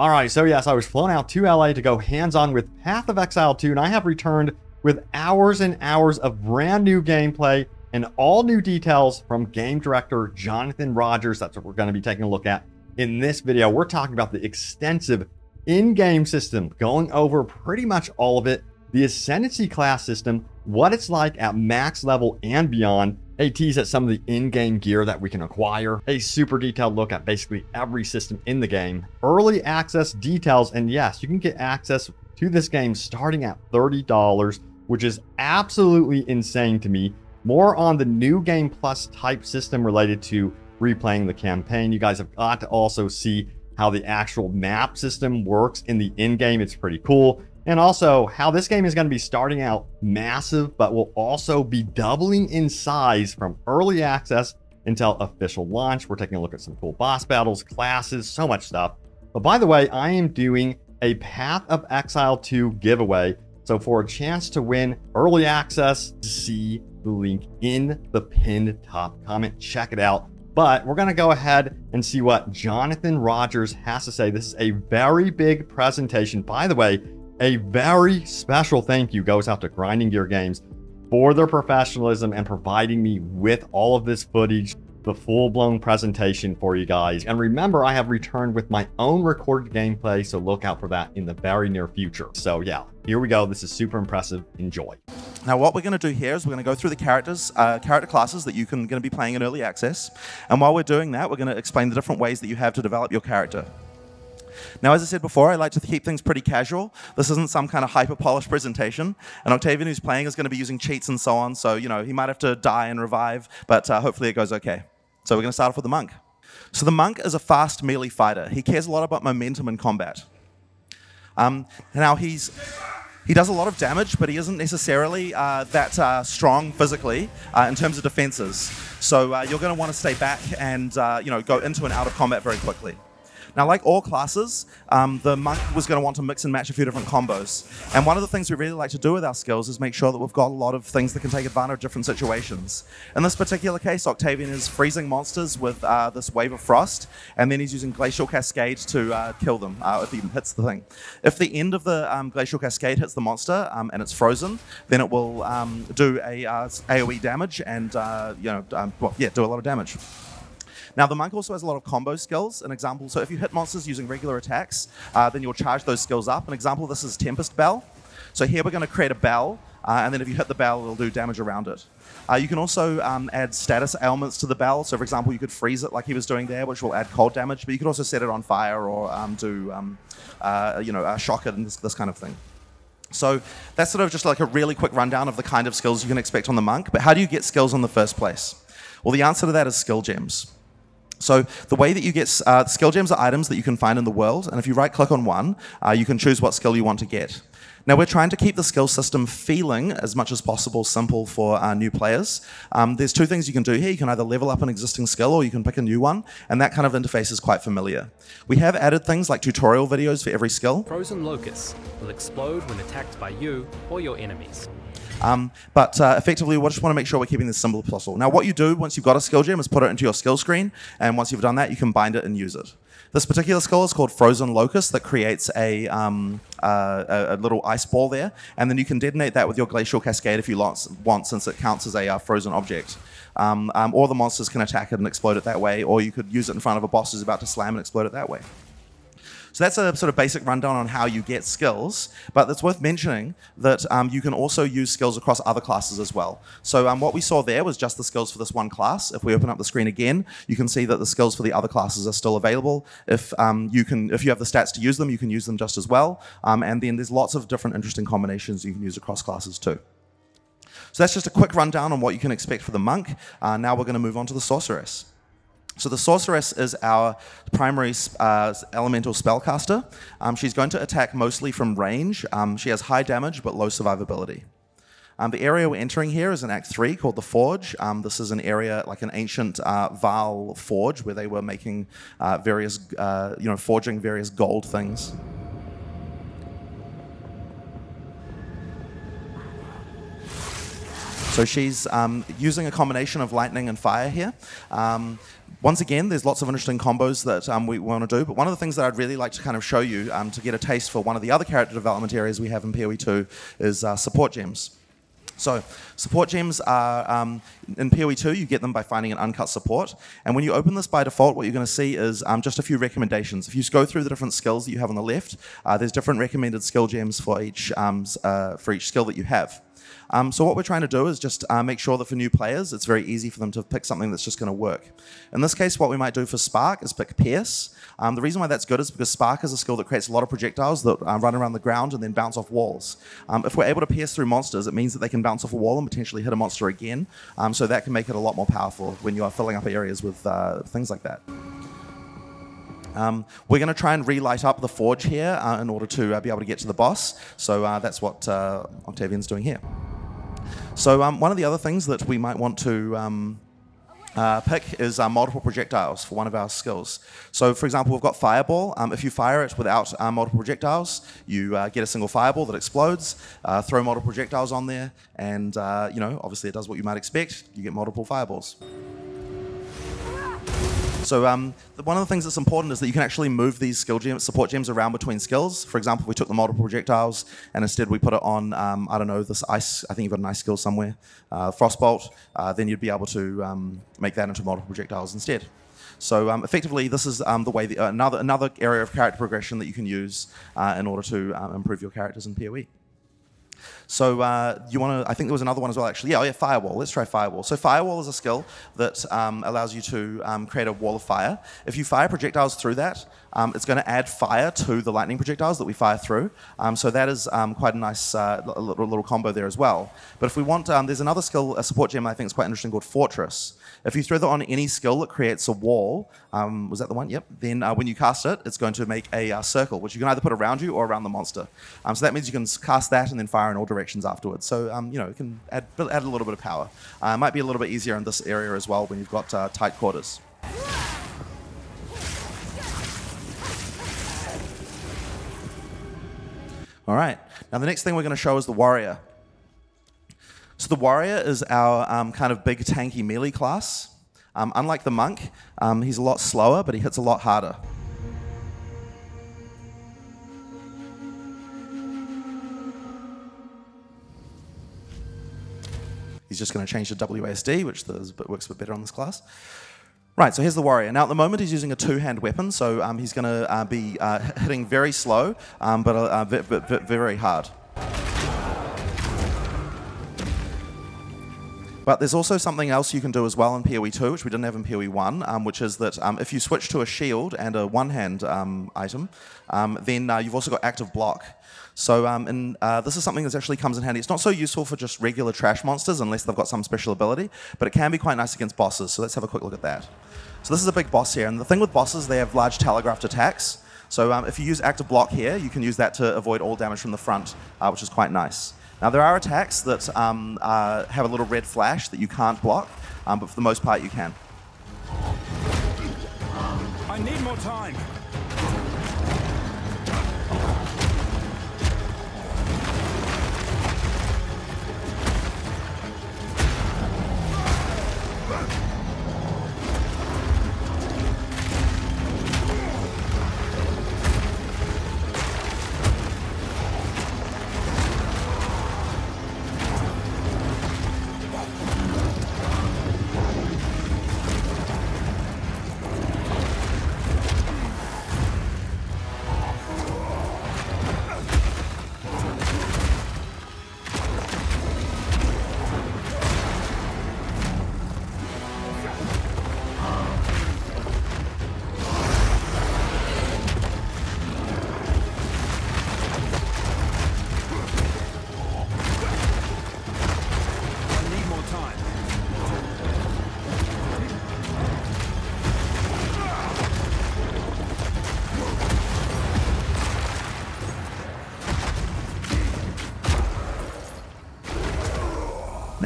All right, so yes, I was flown out to LA to go hands-on with Path of Exile 2, and I have returned with hours and hours of brand new gameplay and all new details from game director Jonathan Rogers. That's what we're going to be taking a look at in this video. We're talking about the extensive end-game system, going over pretty much all of it, the Ascendancy class system, what it's like at max level and beyond, a tease at some of the end-game gear that we can acquire, a super detailed look at basically every system in the game, early access details, and yes, you can get access to this game starting at $30, which is absolutely insane to me. More on the new game plus type system related to replaying the campaign. You guys have got to also see how the actual map system works in the end-game. It's pretty cool and also how this game is going to be starting out massive, but will also be doubling in size from early access until official launch. We're taking a look at some cool boss battles, classes, so much stuff. But by the way, I am doing a Path of Exile 2 giveaway. So for a chance to win early access, see the link in the pinned top comment. Check it out. But we're going to go ahead and see what Jonathan Rogers has to say. This is a very big presentation. By the way, a very special thank you goes out to Grinding Gear Games for their professionalism and providing me with all of this footage, the full-blown presentation for you guys. And remember, I have returned with my own recorded gameplay, so look out for that in the very near future. So yeah, here we go. This is super impressive. Enjoy. Now, what we're going to do here is we're going to go through the characters, uh, character classes that you can going to be playing in early access. And while we're doing that, we're going to explain the different ways that you have to develop your character. Now, as I said before, I like to keep things pretty casual. This isn't some kind of hyper-polished presentation. And Octavian, who's playing, is going to be using cheats and so on. So, you know, he might have to die and revive, but uh, hopefully it goes okay. So we're going to start off with the monk. So the monk is a fast melee fighter. He cares a lot about momentum in combat. Um, now he's he does a lot of damage, but he isn't necessarily uh, that uh, strong physically uh, in terms of defenses. So uh, you're going to want to stay back and uh, you know go into and out of combat very quickly. Now, like all classes, um, the monk was going to want to mix and match a few different combos. And one of the things we really like to do with our skills is make sure that we've got a lot of things that can take advantage of different situations. In this particular case, Octavian is freezing monsters with uh, this wave of frost, and then he's using Glacial Cascade to uh, kill them uh, if he hits the thing. If the end of the um, Glacial Cascade hits the monster um, and it's frozen, then it will um, do a uh, AoE damage and uh, you know, um, well, yeah, do a lot of damage. Now, the monk also has a lot of combo skills. An example, so if you hit monsters using regular attacks, uh, then you'll charge those skills up. An example of this is Tempest Bell. So here we're going to create a bell, uh, and then if you hit the bell, it'll do damage around it. Uh, you can also um, add status ailments to the bell. So, for example, you could freeze it like he was doing there, which will add cold damage. But you could also set it on fire or um, do, um, uh, you know, uh, shock it and this, this kind of thing. So that's sort of just like a really quick rundown of the kind of skills you can expect on the monk. But how do you get skills in the first place? Well, the answer to that is skill gems. So the way that you get uh, skill gems are items that you can find in the world, and if you right click on one, uh, you can choose what skill you want to get. Now we're trying to keep the skill system feeling as much as possible simple for uh, new players. Um, there's two things you can do here. You can either level up an existing skill or you can pick a new one, and that kind of interface is quite familiar. We have added things like tutorial videos for every skill. Frozen locusts will explode when attacked by you or your enemies. Um, but uh, effectively, we just want to make sure we're keeping this simple as possible. Now, what you do once you've got a skill gem is put it into your skill screen, and once you've done that, you can bind it and use it. This particular skill is called Frozen Locust that creates a, um, uh, a, a, little ice ball there, and then you can detonate that with your Glacial Cascade if you want, since it counts as a uh, frozen object. Um, um, or the monsters can attack it and explode it that way, or you could use it in front of a boss who's about to slam and explode it that way. So that's a sort of basic rundown on how you get skills, but it's worth mentioning that um, you can also use skills across other classes as well. So um, what we saw there was just the skills for this one class. If we open up the screen again, you can see that the skills for the other classes are still available. If um, you can, if you have the stats to use them, you can use them just as well. Um, and then there's lots of different interesting combinations you can use across classes too. So that's just a quick rundown on what you can expect for the monk. Uh, now we're going to move on to the sorceress. So the sorceress is our primary uh, elemental spellcaster. Um, she's going to attack mostly from range. Um, she has high damage but low survivability. Um, the area we're entering here is in Act 3 called the Forge. Um, this is an area like an ancient uh, Vaal forge where they were making uh, various, uh, you know, forging various gold things. So So she's um, using a combination of lightning and fire here. Um, once again, there's lots of interesting combos that um, we want to do, but one of the things that I'd really like to kind of show you um, to get a taste for one of the other character development areas we have in PoE 2 is uh, support gems. So support gems are, um, in PoE 2, you get them by finding an uncut support. And when you open this by default, what you're going to see is um, just a few recommendations. If you go through the different skills that you have on the left, uh, there's different recommended skill gems for each, um, uh, for each skill that you have. Um, so what we're trying to do is just uh, make sure that for new players, it's very easy for them to pick something that's just going to work. In this case, what we might do for Spark is pick Pierce. Um, the reason why that's good is because Spark is a skill that creates a lot of projectiles that uh, run around the ground and then bounce off walls. Um, if we're able to pierce through monsters, it means that they can bounce off a wall and potentially hit a monster again. Um, so that can make it a lot more powerful when you are filling up areas with uh, things like that. Um, we're going to try and relight up the forge here uh, in order to uh, be able to get to the boss. So uh, that's what uh, Octavian's doing here. So um, one of the other things that we might want to um, uh, pick is uh, multiple projectiles for one of our skills. So for example, we've got Fireball. Um, if you fire it without uh, multiple projectiles, you uh, get a single fireball that explodes, uh, throw multiple projectiles on there, and uh, you know, obviously it does what you might expect, you get multiple fireballs. So um, the, one of the things that's important is that you can actually move these skill gems, support gems around between skills. For example, we took the multiple projectiles and instead we put it on, um, I don't know, this ice, I think you've got an ice skill somewhere, uh, Frostbolt, uh, then you'd be able to um, make that into multiple projectiles instead. So um, effectively, this is um, the way the, uh, another another area of character progression that you can use uh, in order to um, improve your characters in PoE. So uh, you want to, I think there was another one as well actually. Yeah, oh yeah, Firewall. Let's try Firewall. So Firewall is a skill that um, allows you to um, create a wall of fire. If you fire projectiles through that, um, it's going to add fire to the lightning projectiles that we fire through. Um, so that is um, quite a nice uh, little, little, combo there as well. But if we want, um, there's another skill, a support gem I think is quite interesting called Fortress. If you throw that on any skill that creates a wall, um, was that the one? Yep. Then uh, when you cast it, it's going to make a uh, circle, which you can either put around you or around the monster. Um, so that means you can cast that and then fire in all directions afterwards. So um, you know, it can add, add a little bit of power. Uh, it might be a little bit easier in this area as well when you've got uh, tight quarters. All right. Now the next thing we're going to show is the warrior. So the warrior is our um, kind of big tanky melee class. Um, unlike the monk, um, he's a lot slower, but he hits a lot harder. He's just going to change to WASD, which works a bit better on this class. Right, so here's the warrior. Now at the moment he's using a two-hand weapon, so um, he's going to uh, be uh, hitting very slow, um, but, uh, very hard. But there's also something else you can do as well in PoE 2, which we didn't have in PoE 1, um, which is that um, if you switch to a shield and a one-hand um, item, um, then uh, you've also got active block. So um, uh, this is something that actually comes in handy. It's not so useful for just regular trash monsters unless they've got some special ability, but it can be quite nice against bosses. So let's have a quick look at that. So this is a big boss here, and the thing with bosses, they have large telegraphed attacks. So um, if you use active block here, you can use that to avoid all damage from the front, uh, which is quite nice. Now, there are attacks that um, uh, have a little red flash that you can't block, um, but for the most part, you can. I need more time.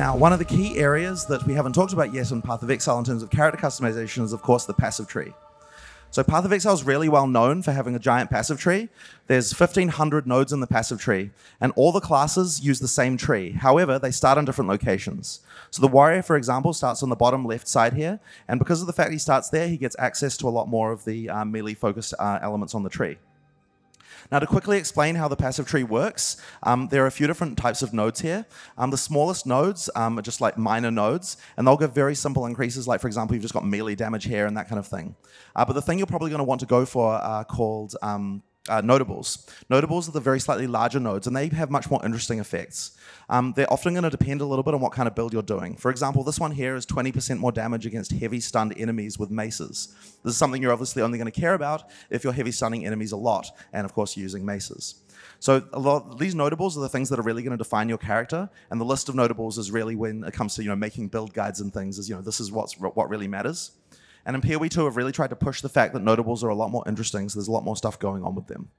Now, one of the key areas that we haven't talked about yet in Path of Exile in terms of character customization is, of course, the passive tree. So Path of Exile is really well known for having a giant passive tree. There's 1,500 nodes in the passive tree, and all the classes use the same tree. However, they start in different locations. So the warrior, for example, starts on the bottom left side here, and because of the fact he starts there, he gets access to a lot more of the uh, melee-focused uh, elements on the tree. Now, to quickly explain how the passive tree works, um, there are a few different types of nodes here. Um, the smallest nodes um, are just like minor nodes, and they'll give very simple increases, like, for example, you've just got melee damage here and that kind of thing. Uh, but the thing you're probably going to want to go for are called um, uh, notables. Notables are the very slightly larger nodes, and they have much more interesting effects. Um, they're often going to depend a little bit on what kind of build you're doing. For example, this one here is 20% more damage against heavy stunned enemies with maces. This is something you're obviously only going to care about if you're heavy stunning enemies a lot, and of course using maces. So a lot these notables are the things that are really going to define your character, and the list of notables is really when it comes to you know making build guides and things. Is you know this is what's what really matters. And in PoE 2 have really tried to push the fact that notables are a lot more interesting, so there's a lot more stuff going on with them.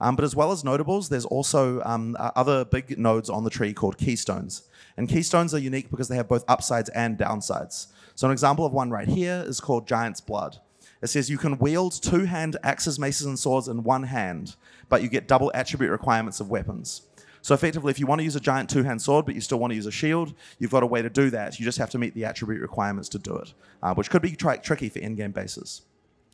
Um, but as well as notables, there's also um, other big nodes on the tree called keystones. And keystones are unique because they have both upsides and downsides. So an example of one right here is called Giant's Blood. It says you can wield two-hand axes, maces, and swords in one hand, but you get double attribute requirements of weapons. So effectively, if you want to use a giant two-hand sword, but you still want to use a shield, you've got a way to do that. You just have to meet the attribute requirements to do it, uh, which could be tri- tricky for in-game bases.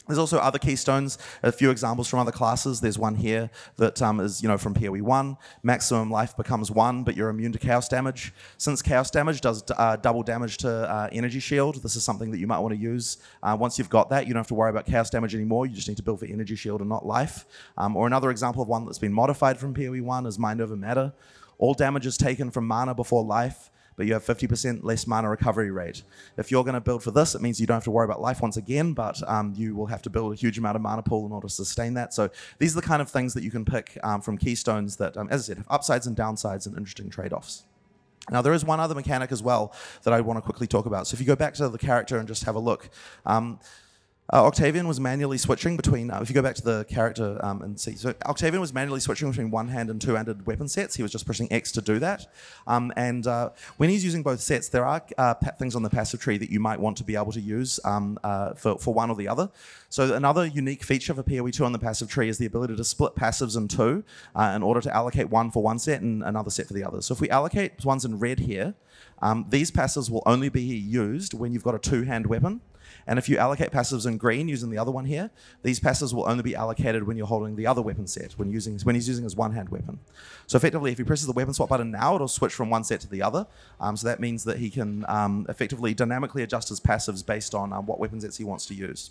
There's also other keystones, a few examples from other classes. There's one here that um, is, you know, from PoE 1. Maximum life becomes 1, but you're immune to chaos damage. Since chaos damage does uh, double damage to uh, energy shield, this is something that you might want to use. Uh, once you've got that, you don't have to worry about chaos damage anymore. You just need to build for energy shield and not life. Um, or another example of one that's been modified from PoE 1 is Mind Over Matter. All damage is taken from mana before life but you have 50% less mana recovery rate. If you're going to build for this, it means you don't have to worry about life once again, but um, you will have to build a huge amount of mana pool in order to sustain that. So these are the kind of things that you can pick um, from keystones that, um, as I said, have upsides and downsides and interesting trade-offs. Now, there is one other mechanic as well that I want to quickly talk about. So if you go back to the character and just have a look, um, uh, Octavian was manually switching between, uh, if you go back to the character um, and see, so Octavian was manually switching between one hand and two handed weapon sets. He was just pushing X to do that. Um, and uh, when he's using both sets, there are uh, things on the passive tree that you might want to be able to use um, uh, for, for one or the other. So, another unique feature for PoE2 on the passive tree is the ability to split passives in two uh, in order to allocate one for one set and another set for the other. So, if we allocate ones in red here, um, these passives will only be used when you've got a two hand weapon. And if you allocate passives in green using the other one here, these passives will only be allocated when you're holding the other weapon set, when using when he's using his one-hand weapon. So effectively, if he presses the weapon swap button now, it'll switch from one set to the other. Um, so that means that he can um, effectively dynamically adjust his passives based on um, what weapon sets he wants to use.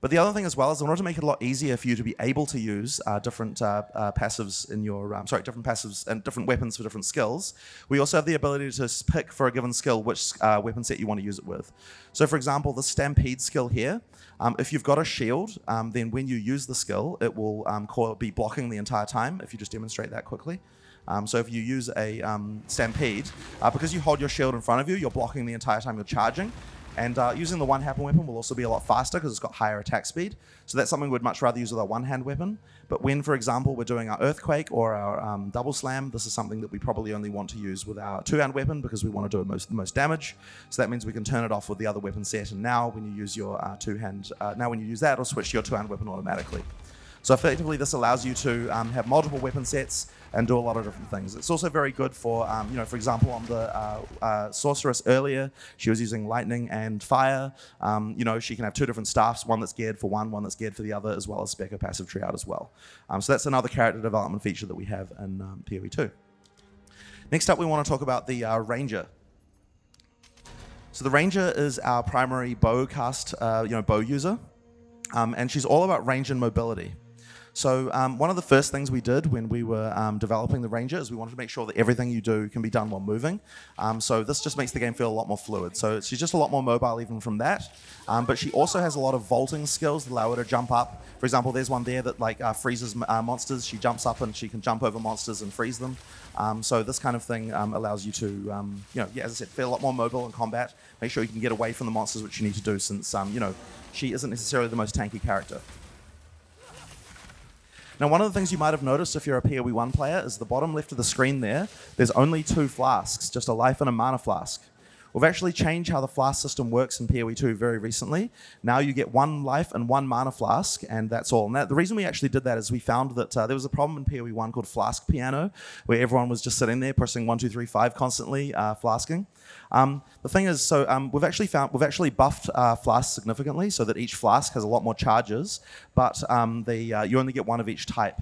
But the other thing as well is in order to make it a lot easier for you to be able to use uh, different uh, uh, passives in your, um, sorry, different passives and different weapons for different skills, we also have the ability to pick for a given skill which uh, weapon set you want to use it with. So for example, the Stampede skill here, um, if you've got a shield, um, then when you use the skill, it will um, be blocking the entire time if you just demonstrate that quickly. Um, so if you use a um, Stampede, uh, because you hold your shield in front of you, you're blocking the entire time you're charging. And uh, using the one-hand weapon will also be a lot faster because it's got higher attack speed. So that's something we'd much rather use with our one-hand weapon. But when, for example, we're doing our Earthquake or our um, Double Slam, this is something that we probably only want to use with our two-hand weapon because we want to do most, the most damage. So that means we can turn it off with the other weapon set. And now when you use your uh, two-hand, uh, now when you use that, it'll switch to your two-hand weapon automatically. So effectively, this allows you to um, have multiple weapon sets and do a lot of different things. It's also very good for, um, you know, for example, on the uh, uh, sorceress earlier, she was using lightning and fire. Um, you know, she can have two different staffs, one that's geared for one, one that's geared for the other, as well as spec her passive tree out as well. Um, so that's another character development feature that we have in um, PoE 2. Next up, we want to talk about the uh, ranger. So the ranger is our primary bow cast, uh, you know, bow user, um, and she's all about range and mobility. So um, one of the first things we did when we were um, developing the Ranger is we wanted to make sure that everything you do can be done while moving. Um, so this just makes the game feel a lot more fluid. So she's just a lot more mobile even from that. Um, but she also has a lot of vaulting skills that allow her to jump up. For example, there's one there that like uh, freezes uh, monsters. She jumps up and she can jump over monsters and freeze them. Um, so this kind of thing um, allows you to, you know, yeah, as I said, feel a lot more mobile in combat. Make sure you can get away from the monsters, which you need to do since, you know, she isn't necessarily the most tanky character. Now, one of the things you might have noticed if you're a PoE 1 player is the bottom left of the screen there, there's only two flasks, just a life and a mana flask. We've actually changed how the flask system works in PoE 2 very recently. Now you get one life and one mana flask, and that's all. And that, the reason we actually did that is we found that uh, there was a problem in PoE 1 called Flask Piano, where everyone was just sitting there pressing 1, 2, 3, 5 constantly, uh, flasking. Um, the thing is, so um, we've actually found we've actually buffed uh, flasks significantly, so that each flask has a lot more charges, but um, the, uh, you only get one of each type.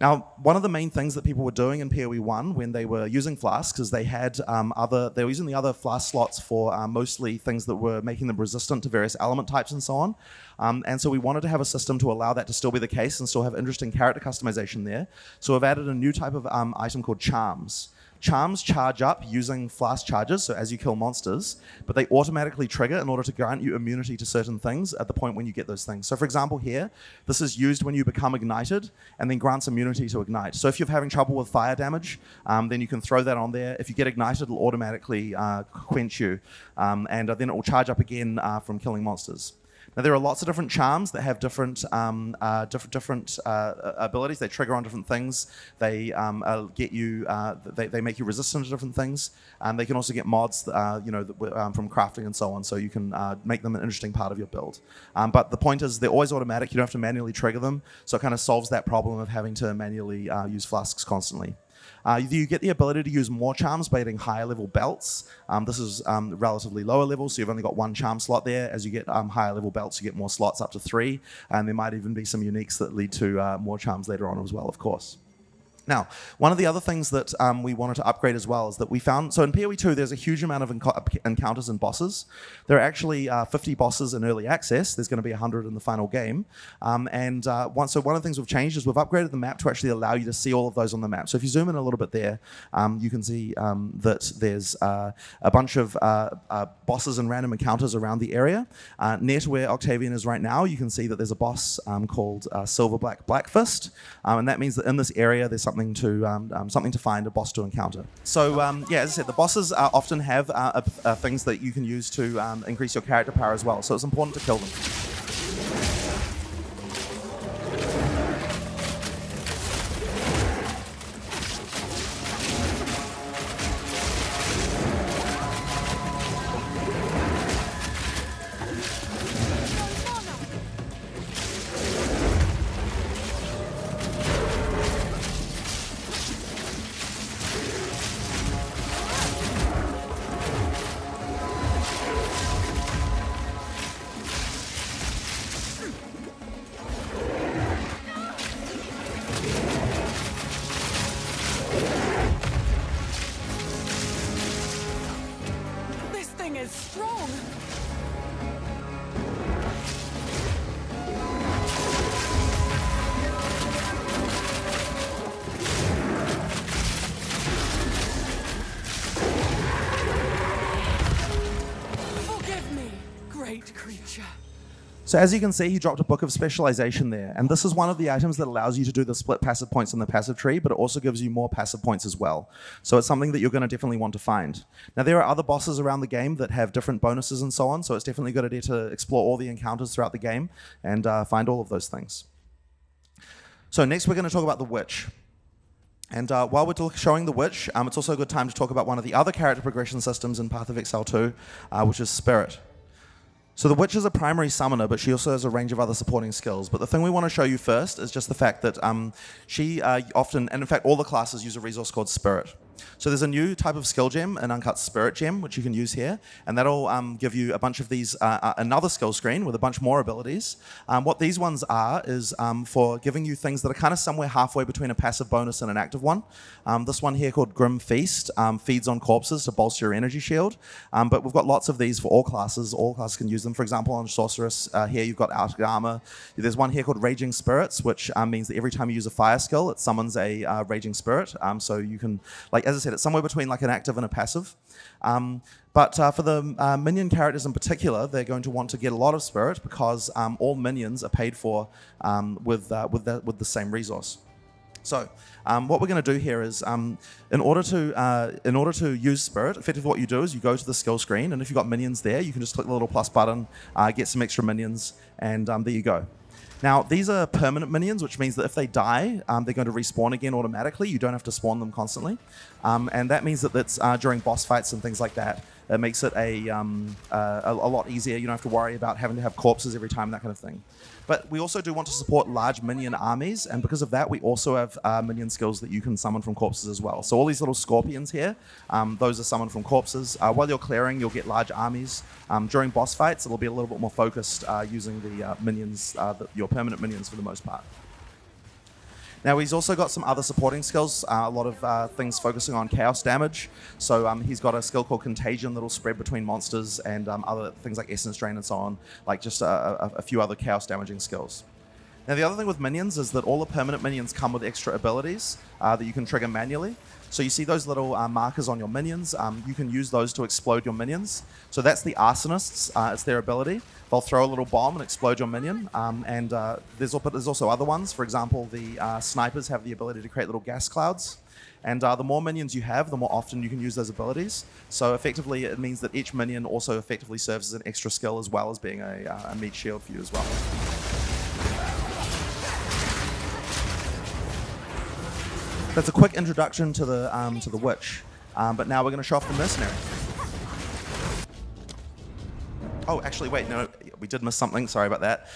Now, one of the main things that people were doing in PoE 1 when they were using flasks is they had um, other, they were using the other flask slots for uh, mostly things that were making them resistant to various element types and so on. Um, and so we wanted to have a system to allow that to still be the case and still have interesting character customization there. So we've added a new type of um, item called charms. Charms charge up using flask charges, so as you kill monsters, but they automatically trigger in order to grant you immunity to certain things at the point when you get those things. So, for example, here, this is used when you become ignited and then grants immunity to ignite. So, if you're having trouble with fire damage, um, then you can throw that on there. If you get ignited, it'll automatically uh, quench you, um, and uh, then it will charge up again uh, from killing monsters. Now there are lots of different charms that have different um, uh, different different uh, abilities. They trigger on different things. They um, uh, get you. Uh, they, they make you resistant to different things. And they can also get mods, uh, you know, um, from crafting and so on. So you can uh, make them an interesting part of your build. Um, but the point is, they're always automatic. You don't have to manually trigger them. So it kind of solves that problem of having to manually use flasks constantly. Uh, you get the ability to use more charms by getting higher level belts. Um, this is um, relatively lower level, so you've only got one charm slot there. As you get um, higher level belts, you get more slots up to three, and there might even be some uniques that lead to uh, more charms later on as well, of course. Now, one of the other things that um, we wanted to upgrade as well is that we found, so in PoE 2, there's a huge amount of encounters and bosses. There are actually uh, 50 bosses in early access. There's going to be 100 in the final game. Um, and uh, one, so one of the things we've changed is we've upgraded the map to actually allow you to see all of those on the map. So if you zoom in a little bit there, um, you can see um, that there's uh, a bunch of uh, uh, bosses and random encounters around the area. Uh, near to where Octavian is right now, you can see that there's a boss um, called Silver Black Blackfist. Um, and that means that in this area, there's something something to um, um, something to find, a boss to encounter. So um, yeah, as I said, the bosses uh, often have uh, uh, things that you can use to um, increase your character power as well. So it's important to kill them. So as you can see, he dropped a book of specialization there. And this is one of the items that allows you to do the split passive points in the passive tree, but it also gives you more passive points as well. So it's something that you're going to definitely want to find. Now, there are other bosses around the game that have different bonuses and so on, so it's definitely a good idea to explore all the encounters throughout the game and uh, find all of those things. So next we're going to talk about the Witch. And uh, while we're showing the Witch, um, it's also a good time to talk about one of the other character progression systems in Path of Exile 2, uh, which is Spirit. So the witch is a primary summoner, but she also has a range of other supporting skills. But the thing we want to show you first is just the fact that um, she uh, often, and in fact all the classes use a resource called Spirit. So there's a new type of skill gem, an uncut spirit gem, which you can use here, and that'll um, give you a bunch of these, uh, uh, another skill screen with a bunch more abilities. Um, what these ones are is um, for giving you things that are kind of somewhere halfway between a passive bonus and an active one. Um, this one here called Grim Feast um, feeds on corpses to bolster your energy shield, but we've got lots of these for all classes. All classes can use them. For example, on Sorceress uh, here you've got Outer Armor. There's one here called Raging Spirits, which means that every time you use a fire skill, it summons a uh, Raging Spirit. so you can, like as I said, it's somewhere between like an active and a passive. Um, but uh, for the uh, minion characters in particular, they're going to want to get a lot of spirit because um, all minions are paid for um, with, uh, with, the, with the same resource. So um, what we're going to do here is, um, in order to uh, in order to use Spirit, effectively what you do is you go to the skill screen, and if you've got minions there, you can just click the little plus button, uh, get some extra minions, and um, there you go. Now, these are permanent minions, which means that if they die, um, they're going to respawn again automatically. You don't have to spawn them constantly. Um, and that means that that's uh, during boss fights and things like that. It makes it a, um, uh, a, a lot easier. You don't have to worry about having to have corpses every time, that kind of thing. But we also do want to support large minion armies, and because of that, we also have uh, minion skills that you can summon from corpses as well. So all these little scorpions here, um, those are summoned from corpses. Uh, while you're clearing, you'll get large armies. Um, during boss fights, it'll be a little bit more focused uh, using the uh, minions, uh, the, your permanent minions for the most part. Now he's also got some other supporting skills, uh, a lot of uh, things focusing on chaos damage. So um, he's got a skill called Contagion that'll spread between monsters and um, other things like Essence Drain and so on, like just a, a, a few other chaos damaging skills. Now the other thing with minions is that all the permanent minions come with extra abilities uh, that you can trigger manually. So you see those little uh, markers on your minions. Um, you can use those to explode your minions. So that's the arsonists. Uh, it's their ability. They'll throw a little bomb and explode your minion. Um, and uh, there's, there's also other ones. For example, the uh, snipers have the ability to create little gas clouds. And uh, the more minions you have, the more often you can use those abilities. So effectively, it means that each minion also effectively serves as an extra skill as well as being a, uh, a meat shield for you as well. That's a quick introduction to the um, to the witch, um, but now we're going to show off the mercenary. Oh, actually, wait, no, we did miss something. Sorry about that.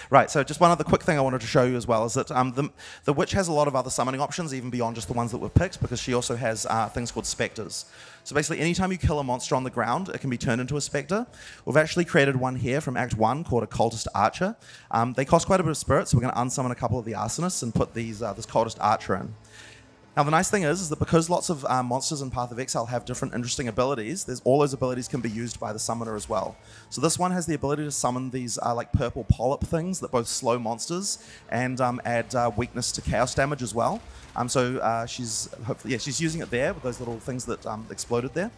right, so just one other quick thing I wanted to show you as well is that um, the, the witch has a lot of other summoning options, even beyond just the ones that we've picked, because she also has uh, things called specters. So basically, anytime you kill a monster on the ground, it can be turned into a specter. We've actually created one here from Act 1 called a Cultist Archer. Um, they cost quite a bit of spirit, so we're going to unsummon a couple of the arsonists and put these uh, this Cultist Archer in. Now the nice thing is, is that because lots of um, monsters in Path of Exile have different interesting abilities, there's all those abilities can be used by the summoner as well. So this one has the ability to summon these uh, like purple polyp things that both slow monsters and um, add uh, weakness to chaos damage as well. Um, so uh, she's hopefully yeah she's using it there with those little things that um, exploded there.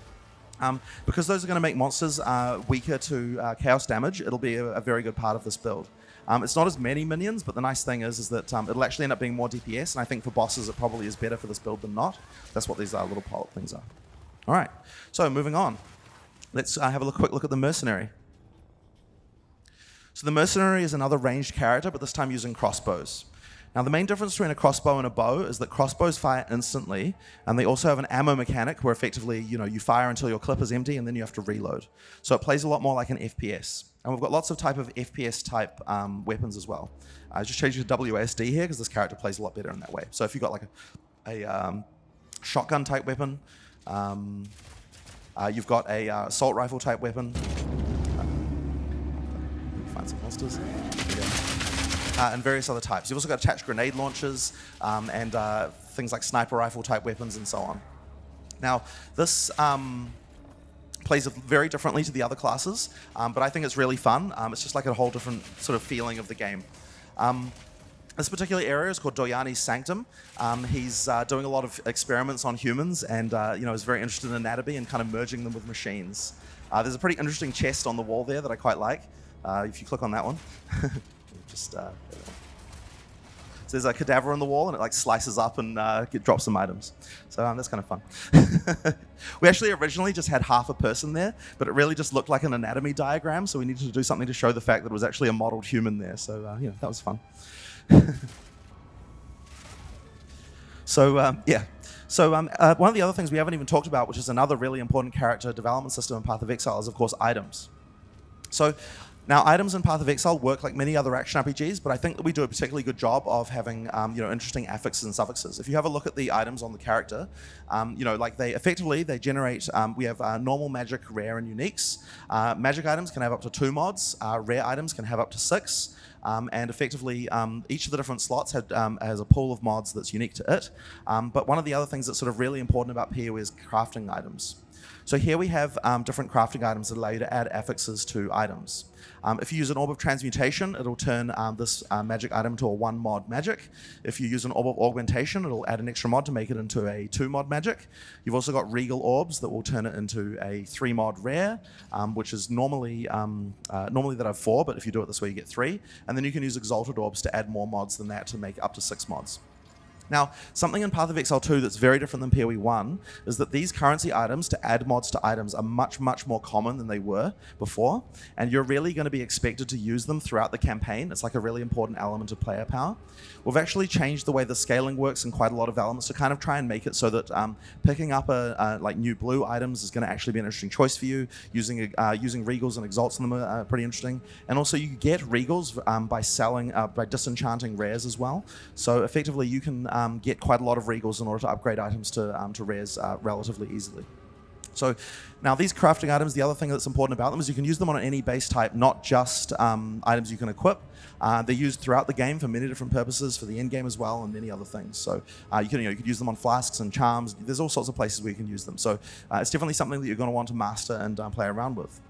Um, because those are going to make monsters uh, weaker to uh, chaos damage, it'll be a, a very good part of this build. Um, it's not as many minions, but the nice thing is, is that um, it'll actually end up being more DPS, and I think for bosses it probably is better for this build than not. That's what these uh, little pilot things are. All right, so moving on. Let's uh, have a look, quick look at the Mercenary. So the Mercenary is another ranged character, but this time using crossbows. Now, the main difference between a crossbow and a bow is that crossbows fire instantly, and they also have an ammo mechanic where effectively, you know, you fire until your clip is empty, and then you have to reload. So it plays a lot more like an FPS. And we've got lots of type of FPS type um, weapons as well. I just changed to WASD here because this character plays a lot better in that way. So if you've got like a, a um, shotgun type weapon, um, uh, you've got a uh, assault rifle type weapon. Uh, find some monsters. Uh, and various other types. You've also got attached grenade launchers um, and uh, things like sniper rifle type weapons and so on. Now, this um, plays very differently to the other classes, um, but I think it's really fun. Um, it's just like a whole different sort of feeling of the game. Um, this particular area is called Doryani's Sanctum. Um, he's uh, doing a lot of experiments on humans, and uh, you know is very interested in anatomy and kind of merging them with machines. Uh, there's a pretty interesting chest on the wall there that I quite like. Uh, if you click on that one, just uh, so there's a cadaver on the wall, and it like slices up and uh, drops some items. So um, that's kind of fun. we actually originally just had half a person there, but it really just looked like an anatomy diagram. So we needed to do something to show the fact that it was actually a modeled human there. So uh, yeah, that was fun. so um, yeah. So um, uh, one of the other things we haven't even talked about, which is another really important character development system in Path of Exile, is of course items. So now, items in Path of Exile work like many other action RPGs, but I think that we do a particularly good job of having um, you know interesting affixes and suffixes. If you have a look at the items on the character, um, you know like they effectively they generate. Um, we have uh, normal, magic, rare, and uniques. Uh, magic items can have up to two mods. Uh, rare items can have up to six. Um, and effectively, um, each of the different slots had, um, has a pool of mods that's unique to it. Um, but one of the other things that's sort of really important about PoE is crafting items. So here we have um, different crafting items that allow you to add affixes to items. Um, if you use an Orb of Transmutation, it'll turn um, this uh, magic item to a one mod magic. If you use an Orb of Augmentation, it'll add an extra mod to make it into a two mod magic. You've also got Regal Orbs that will turn it into a three mod rare, um, which is normally um, uh, normally that I have four, but if you do it this way, you get three. And then you can use Exalted Orbs to add more mods than that to make up to six mods. Now, something in Path of Exile 2 that's very different than PoE 1 is that these currency items to add mods to items are much, much more common than they were before, and you're really going to be expected to use them throughout the campaign. It's like a really important element of player power. We've actually changed the way the scaling works in quite a lot of elements to kind of try and make it so that um, picking up a, like new blue items is going to actually be an interesting choice for you. Using uh, using regals and exalts on them are uh, pretty interesting, and also you get regals um, by selling uh, by disenchanting rares as well. So effectively, you can um, get quite a lot of regals in order to upgrade items to um, to rares uh, relatively easily. So now these crafting items, the other thing that's important about them is you can use them on any base type, not just um, items you can equip. Uh, they're used throughout the game for many different purposes, for the end game as well, and many other things. So uh, you can you know you could use them on flasks and charms. There's all sorts of places where you can use them. So uh, it's definitely something that you're going to want to master and uh, play around with.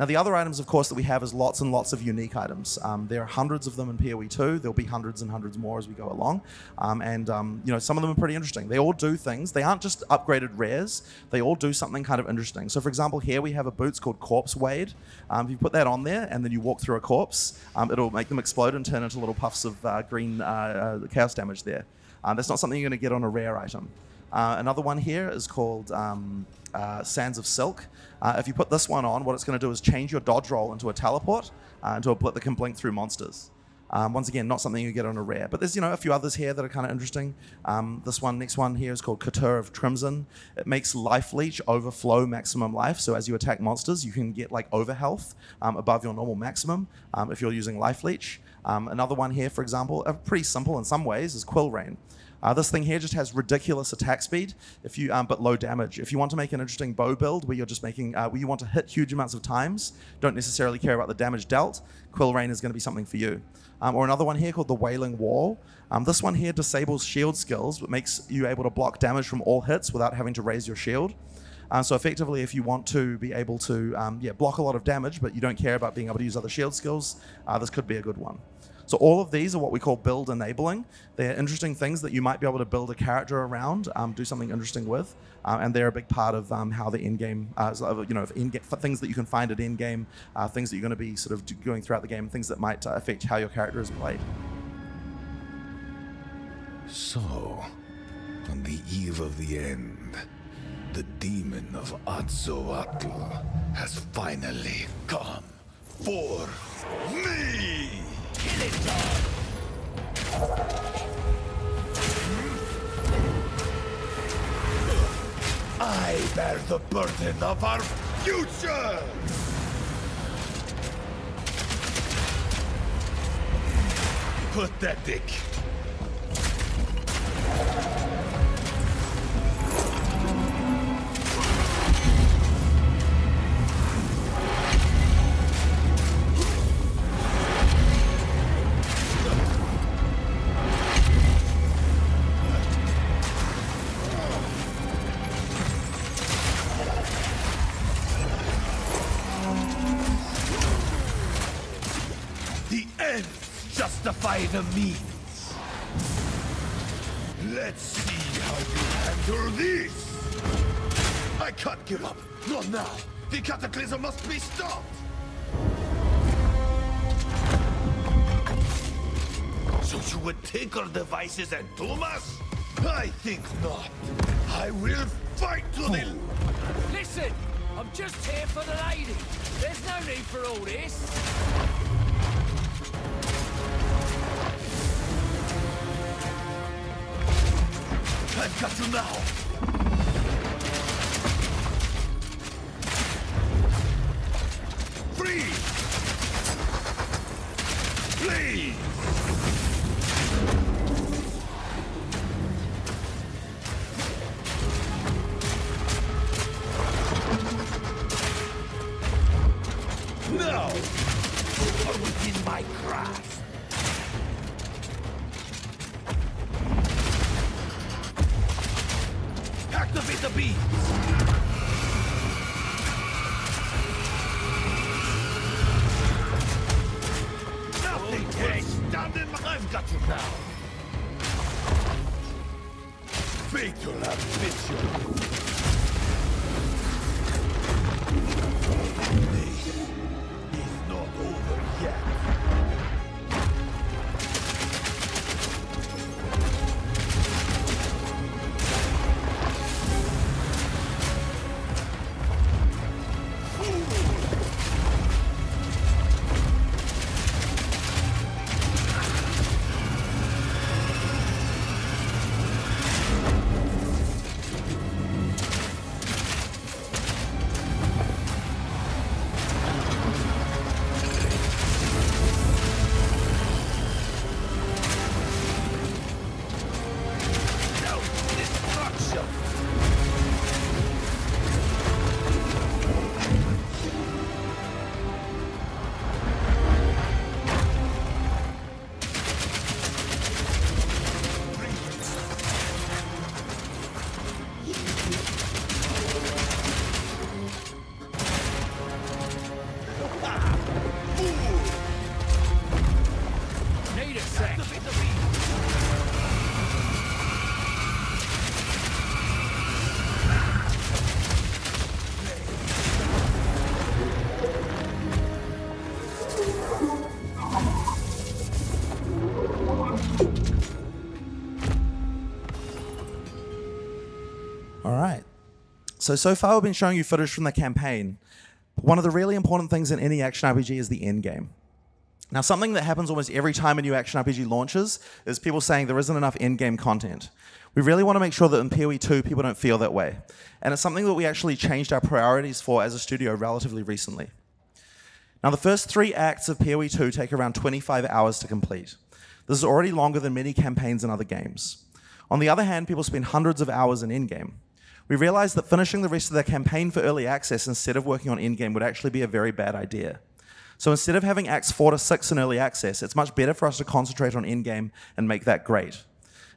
Now, the other items, of course, that we have is lots and lots of unique items. Um, there are hundreds of them in PoE 2. There'll be hundreds and hundreds more as we go along. Um, and, um, you know, some of them are pretty interesting. They all do things. They aren't just upgraded rares. They all do something kind of interesting. So, for example, here we have a boots called Corpse Wade. Um, if you put that on there and then you walk through a corpse, um, it'll make them explode and turn into little puffs of uh, green uh, uh, chaos damage there. Um, that's not something you're going to get on a rare item. Uh, another one here is called um, uh, Sands of Silk. Uh, if you put this one on, what it's going to do is change your dodge roll into a teleport, uh, into a blip that can blink through monsters. Um, once again, not something you get on a rare, but there's you know a few others here that are kind of interesting. Um, this one, next one here is called Couture of Crimson. It makes Life Leech overflow maximum life, so as you attack monsters, you can get like over health um, above your normal maximum um, if you're using Life Leech. Um, another one here, for example, uh, pretty simple in some ways, is Quill Rain. Uh, this thing here just has ridiculous attack speed, if you um, but low damage. If you want to make an interesting bow build where you're just making, uh, where you want to hit huge amounts of times, don't necessarily care about the damage dealt, Quill Rain is going to be something for you. Um, or another one here called the Wailing Wall. Um, this one here disables shield skills, but makes you able to block damage from all hits without having to raise your shield. Uh, so effectively, if you want to be able to um, yeah, block a lot of damage, but you don't care about being able to use other shield skills, uh, this could be a good one. So all of these are what we call build enabling. They're interesting things that you might be able to build a character around, um, do something interesting with, uh, and they're a big part of um, how the end game, uh, you know, in things that you can find at end game, uh, things that you're going to be sort of going throughout the game, things that might uh, affect how your character is played. So, on the eve of the end, the demon of Atzoatl has finally come for me! I bear the burden of our future! Pathetic. Justify the means. Let's see how you handle this. I can't give up. Not now. The cataclysm must be stopped. So you would take our devices and doom us? I think not. I will fight to the... Listen! I'm just here for the lady. There's no need for all this. I've got you now! Please! So, so far we've been showing you footage from the campaign. One of the really important things in any action RPG is the end game. Now, something that happens almost every time a new action RPG launches is people saying there isn't enough end game content. We really want to make sure that in PoE 2 people don't feel that way. And it's something that we actually changed our priorities for as a studio relatively recently. Now, the first three acts of PoE 2 take around 25 hours to complete. This is already longer than many campaigns in other games. On the other hand, people spend hundreds of hours in endgame. We realized that finishing the rest of the campaign for early access instead of working on endgame would actually be a very bad idea. So instead of having acts 4 to 6 in early access, it's much better for us to concentrate on endgame and make that great.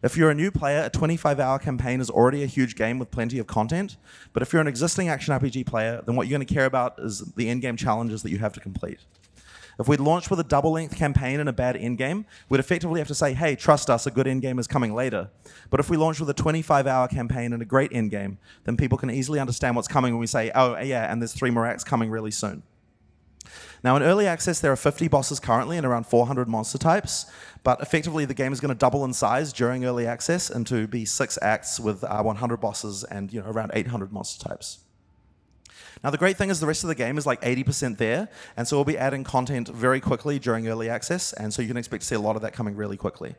If you're a new player, a 25 hour campaign is already a huge game with plenty of content. But if you're an existing action RPG player, then what you're going to care about is the endgame challenges that you have to complete. If we'd launched with a double length campaign and a bad endgame, we'd effectively have to say, hey, trust us, a good endgame is coming later. But if we launch with a 25 hour campaign and a great endgame, then people can easily understand what's coming when we say, oh, yeah, and there's three more acts coming really soon. Now, in early access, there are 50 bosses currently and around 400 monster types, but effectively the game is going to double in size during early access and to be six acts with uh, 100 bosses and you know around 800 monster types. Now, the great thing is the rest of the game is like 80% there, and so we'll be adding content very quickly during early access, and so you can expect to see a lot of that coming really quickly.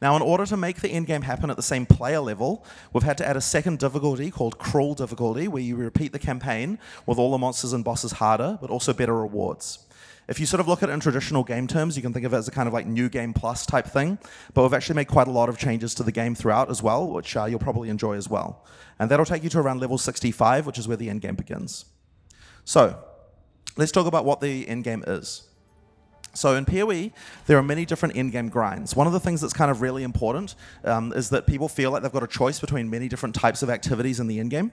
Now, in order to make the end game happen at the same player level, we've had to add a second difficulty called Cruel difficulty, where you repeat the campaign with all the monsters and bosses harder, but also better rewards. If you sort of look at it in traditional game terms, you can think of it as a kind of like new game plus type thing, but we've actually made quite a lot of changes to the game throughout as well, which uh, you'll probably enjoy as well. And that'll take you to around level 65, which is where the end game begins. So, let's talk about what the end game is. So in PoE, there are many different end-game grinds. One of the things that's kind of really important um, is that people feel like they've got a choice between many different types of activities in the end-game.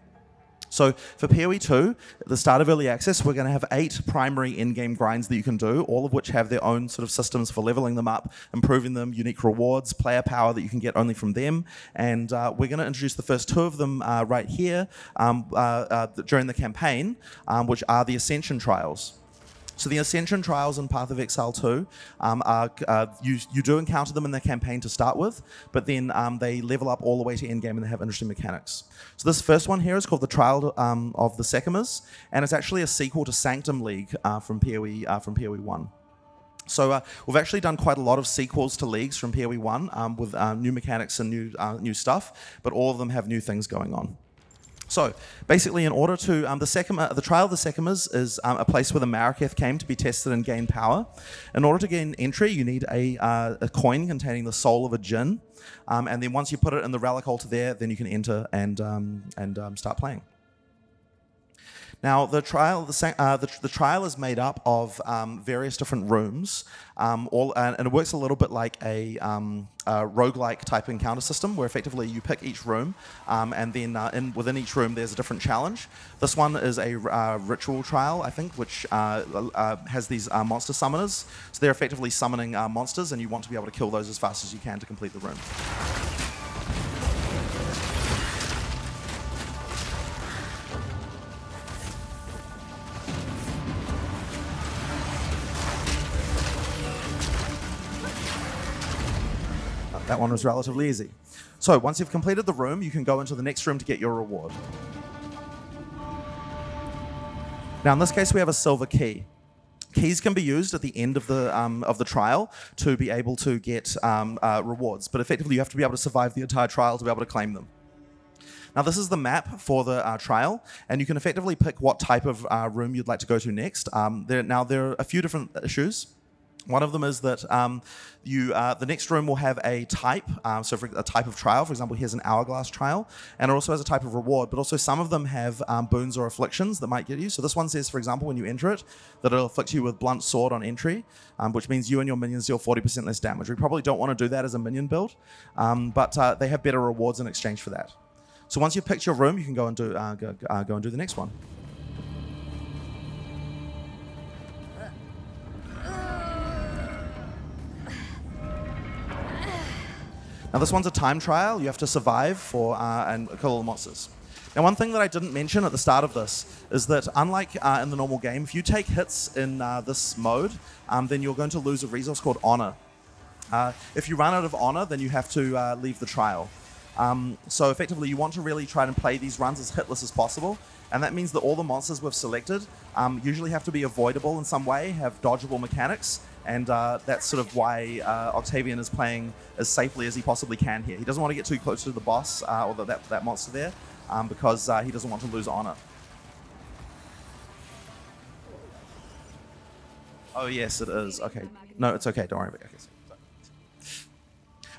So for PoE 2, at the start of early access, we're going to have eight primary end-game grinds that you can do, all of which have their own sort of systems for leveling them up, improving them, unique rewards, player power that you can get only from them. And uh, we're going to introduce the first two of them uh, right here um, uh, uh during the campaign, um, which are the Ascension Trials. So the Ascension Trials and Path of Exile 2 um, are, uh, you, you do encounter them in the campaign to start with, but then um, they level up all the way to endgame and they have interesting mechanics. So this first one here is called the Trial um, of the Sekhemas, and it's actually a sequel to Sanctum League uh, from PoE uh, from PoE 1. So uh, we've actually done quite a lot of sequels to leagues from PoE 1 um, with uh, new mechanics and new uh, new stuff, but all of them have new things going on. So basically, in order to um, the Sekhema, the trial of the Sekhemas is um, a place where the Maraketh came to be tested and gain power. In order to gain entry, you need a, uh, a coin containing the soul of a jinn, um, and then once you put it in the relic altar there, then you can enter and um, and um, start playing. Now, the trial, the, uh, the, the, trial is made up of um, various different rooms, um, all, and, and, it works a little bit like a, um, a roguelike type encounter system, where effectively you pick each room, um, and then uh, in, within each room there's a different challenge. This one is a uh, ritual trial, I think, which uh, uh has these uh, monster summoners. So they're effectively summoning monsters, and you want to be able to kill those as fast as you can to complete the room. That one was relatively easy. So once you've completed the room, you can go into the next room to get your reward. Now in this case, we have a silver key. Keys can be used at the end of the um, of the trial to be able to get um, uh, rewards, but effectively you have to be able to survive the entire trial to be able to claim them. Now this is the map for the uh, trial, and you can effectively pick what type of uh, room you'd like to go to next. Um, there, now there are a few different issues. One of them is that um, you, uh, the next room will have a type, um, so a type of trial. For example, here's an hourglass trial, and it also has a type of reward. But also, some of them have um, boons or afflictions that might get you. So this one says, for example, when you enter it, that it'll afflict you with blunt sword on entry, um, which means you and your minions deal 40% less damage. We probably don't want to do that as a minion build, um, but uh, they have better rewards in exchange for that. So once you've picked your room, you can go and do uh, go, uh, go and do the next one. Now this one's a time trial. You have to survive for uh, and kill all the monsters. Now one thing that I didn't mention at the start of this is that unlike uh, in the normal game, if you take hits in uh, this mode, um, then you're going to lose a resource called honor. Uh, if you run out of honor, then you have to uh, leave the trial. Um, so effectively, you want to really try and play these runs as hitless as possible, and that means that all the monsters we've selected um, usually have to be avoidable in some way, have dodgeable mechanics, and uh, that's sort of why uh, Octavian is playing as safely as he possibly can here. He doesn't want to get too close to the boss uh, or the, that, that monster there, um, because uh, he doesn't want to lose honor. Oh yes, it is. Okay, no, it's okay. Don't worry about it. Okay.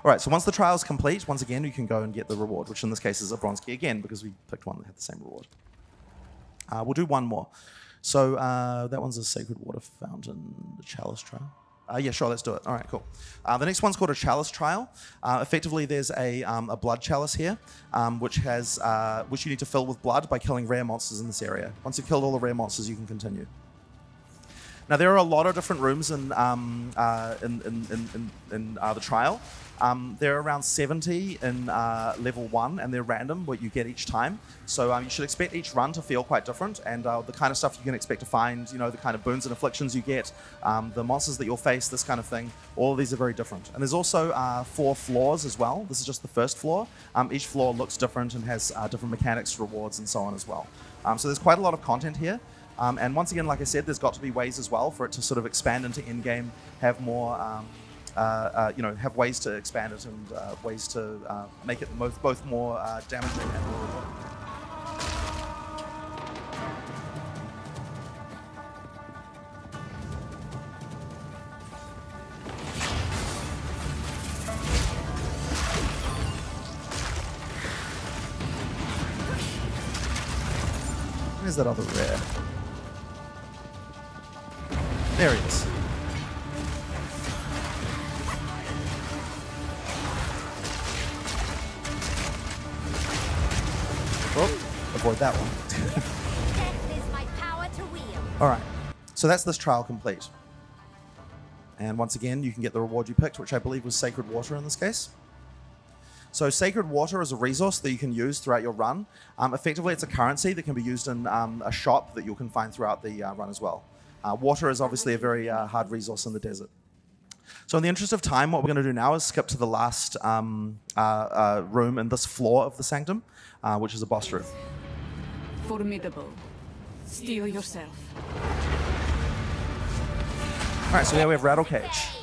All right, so once the trial is complete, once again, you can go and get the reward, which in this case is a bronze key again, because we picked one that had the same reward. Uh, we'll do one more. So uh, that one's a Sacred Water Fountain, the Chalice Trial. Uh, yeah, sure, let's do it. All right, cool. Uh, the next one's called a Chalice Trial. Uh, effectively, there's a, um, a blood chalice here, um, which has uh, which you need to fill with blood by killing rare monsters in this area. Once you've killed all the rare monsters, you can continue. Now there are a lot of different rooms in um, uh, in, in, in, in, uh, the trial. Um, there are around 70 in uh, level one, and they're random what you get each time. So um, you should expect each run to feel quite different, and uh, the kind of stuff you can expect to find, you know, the kind of boons and afflictions you get, um, the monsters that you'll face, this kind of thing. All of these are very different. And there's also uh, four floors as well. This is just the first floor. Um, each floor looks different and has uh, different mechanics, rewards, and so on as well. Um, so there's quite a lot of content here. Um, and once again, like I said, there's got to be ways as well for it to sort of expand into end-game, have more, you know, have ways to expand it and uh, ways to uh, make it both, both more uh, damaging and more rewarding. Where's that other rare? There he is. That one. All right. So that's this trial complete. And once again, you can get the reward you picked, which I believe was Sacred Water in this case. So Sacred Water is a resource that you can use throughout your run. Um, effectively, it's a currency that can be used in um, a shop that you can find throughout the uh, run as well. Uh, water is obviously a very uh, hard resource in the desert. So in the interest of time, what we're going to do now is skip to the last um, uh, uh, room in this floor of the Sanctum, uh, which is a boss room. Formidable. Steel yourself. All right, so now we have Rattle Cage.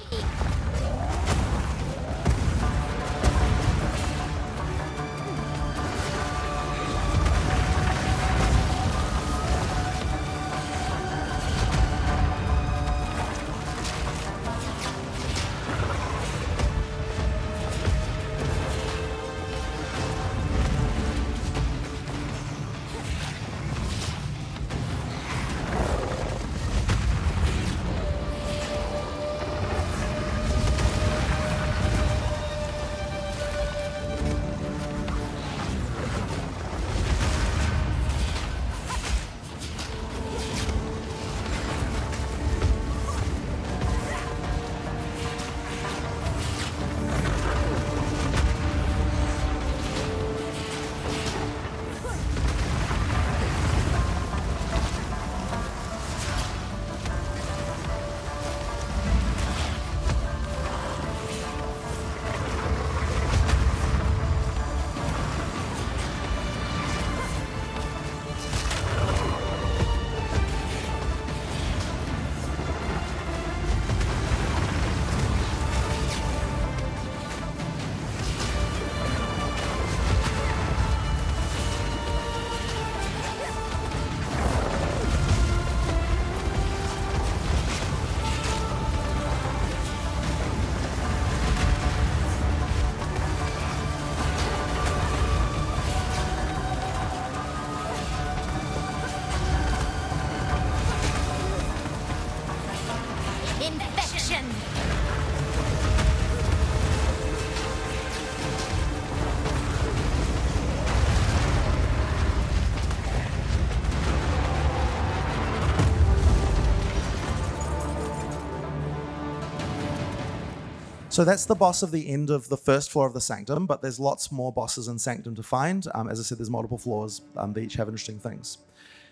So that's the boss of the end of the first floor of the Sanctum, but there's lots more bosses in Sanctum to find. Um, as I said, there's multiple floors. Um, they each have interesting things.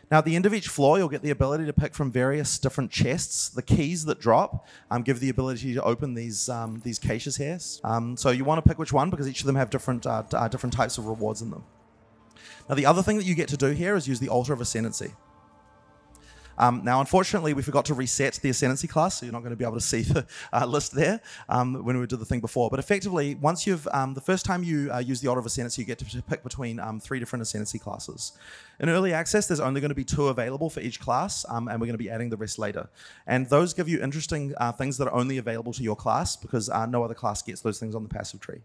Now, at the end of each floor, you'll get the ability to pick from various different chests. The keys that drop um, give the ability to open these um, these caches here. Um, so you want to pick which one because each of them have different uh, uh, different types of rewards in them. Now, the other thing that you get to do here is use the Altar of Ascendancy. Um, now, unfortunately, we forgot to reset the Ascendancy class, so you're not going to be able to see the uh, list there um, when we did the thing before. But effectively, once you've, um, the first time you uh, use the Altar of Ascendancy, you get to pick between um, three different Ascendancy classes. In early access, there's only going to be two available for each class, um, and we're going to be adding the rest later. And those give you interesting uh, things that are only available to your class because uh, no other class gets those things on the passive tree.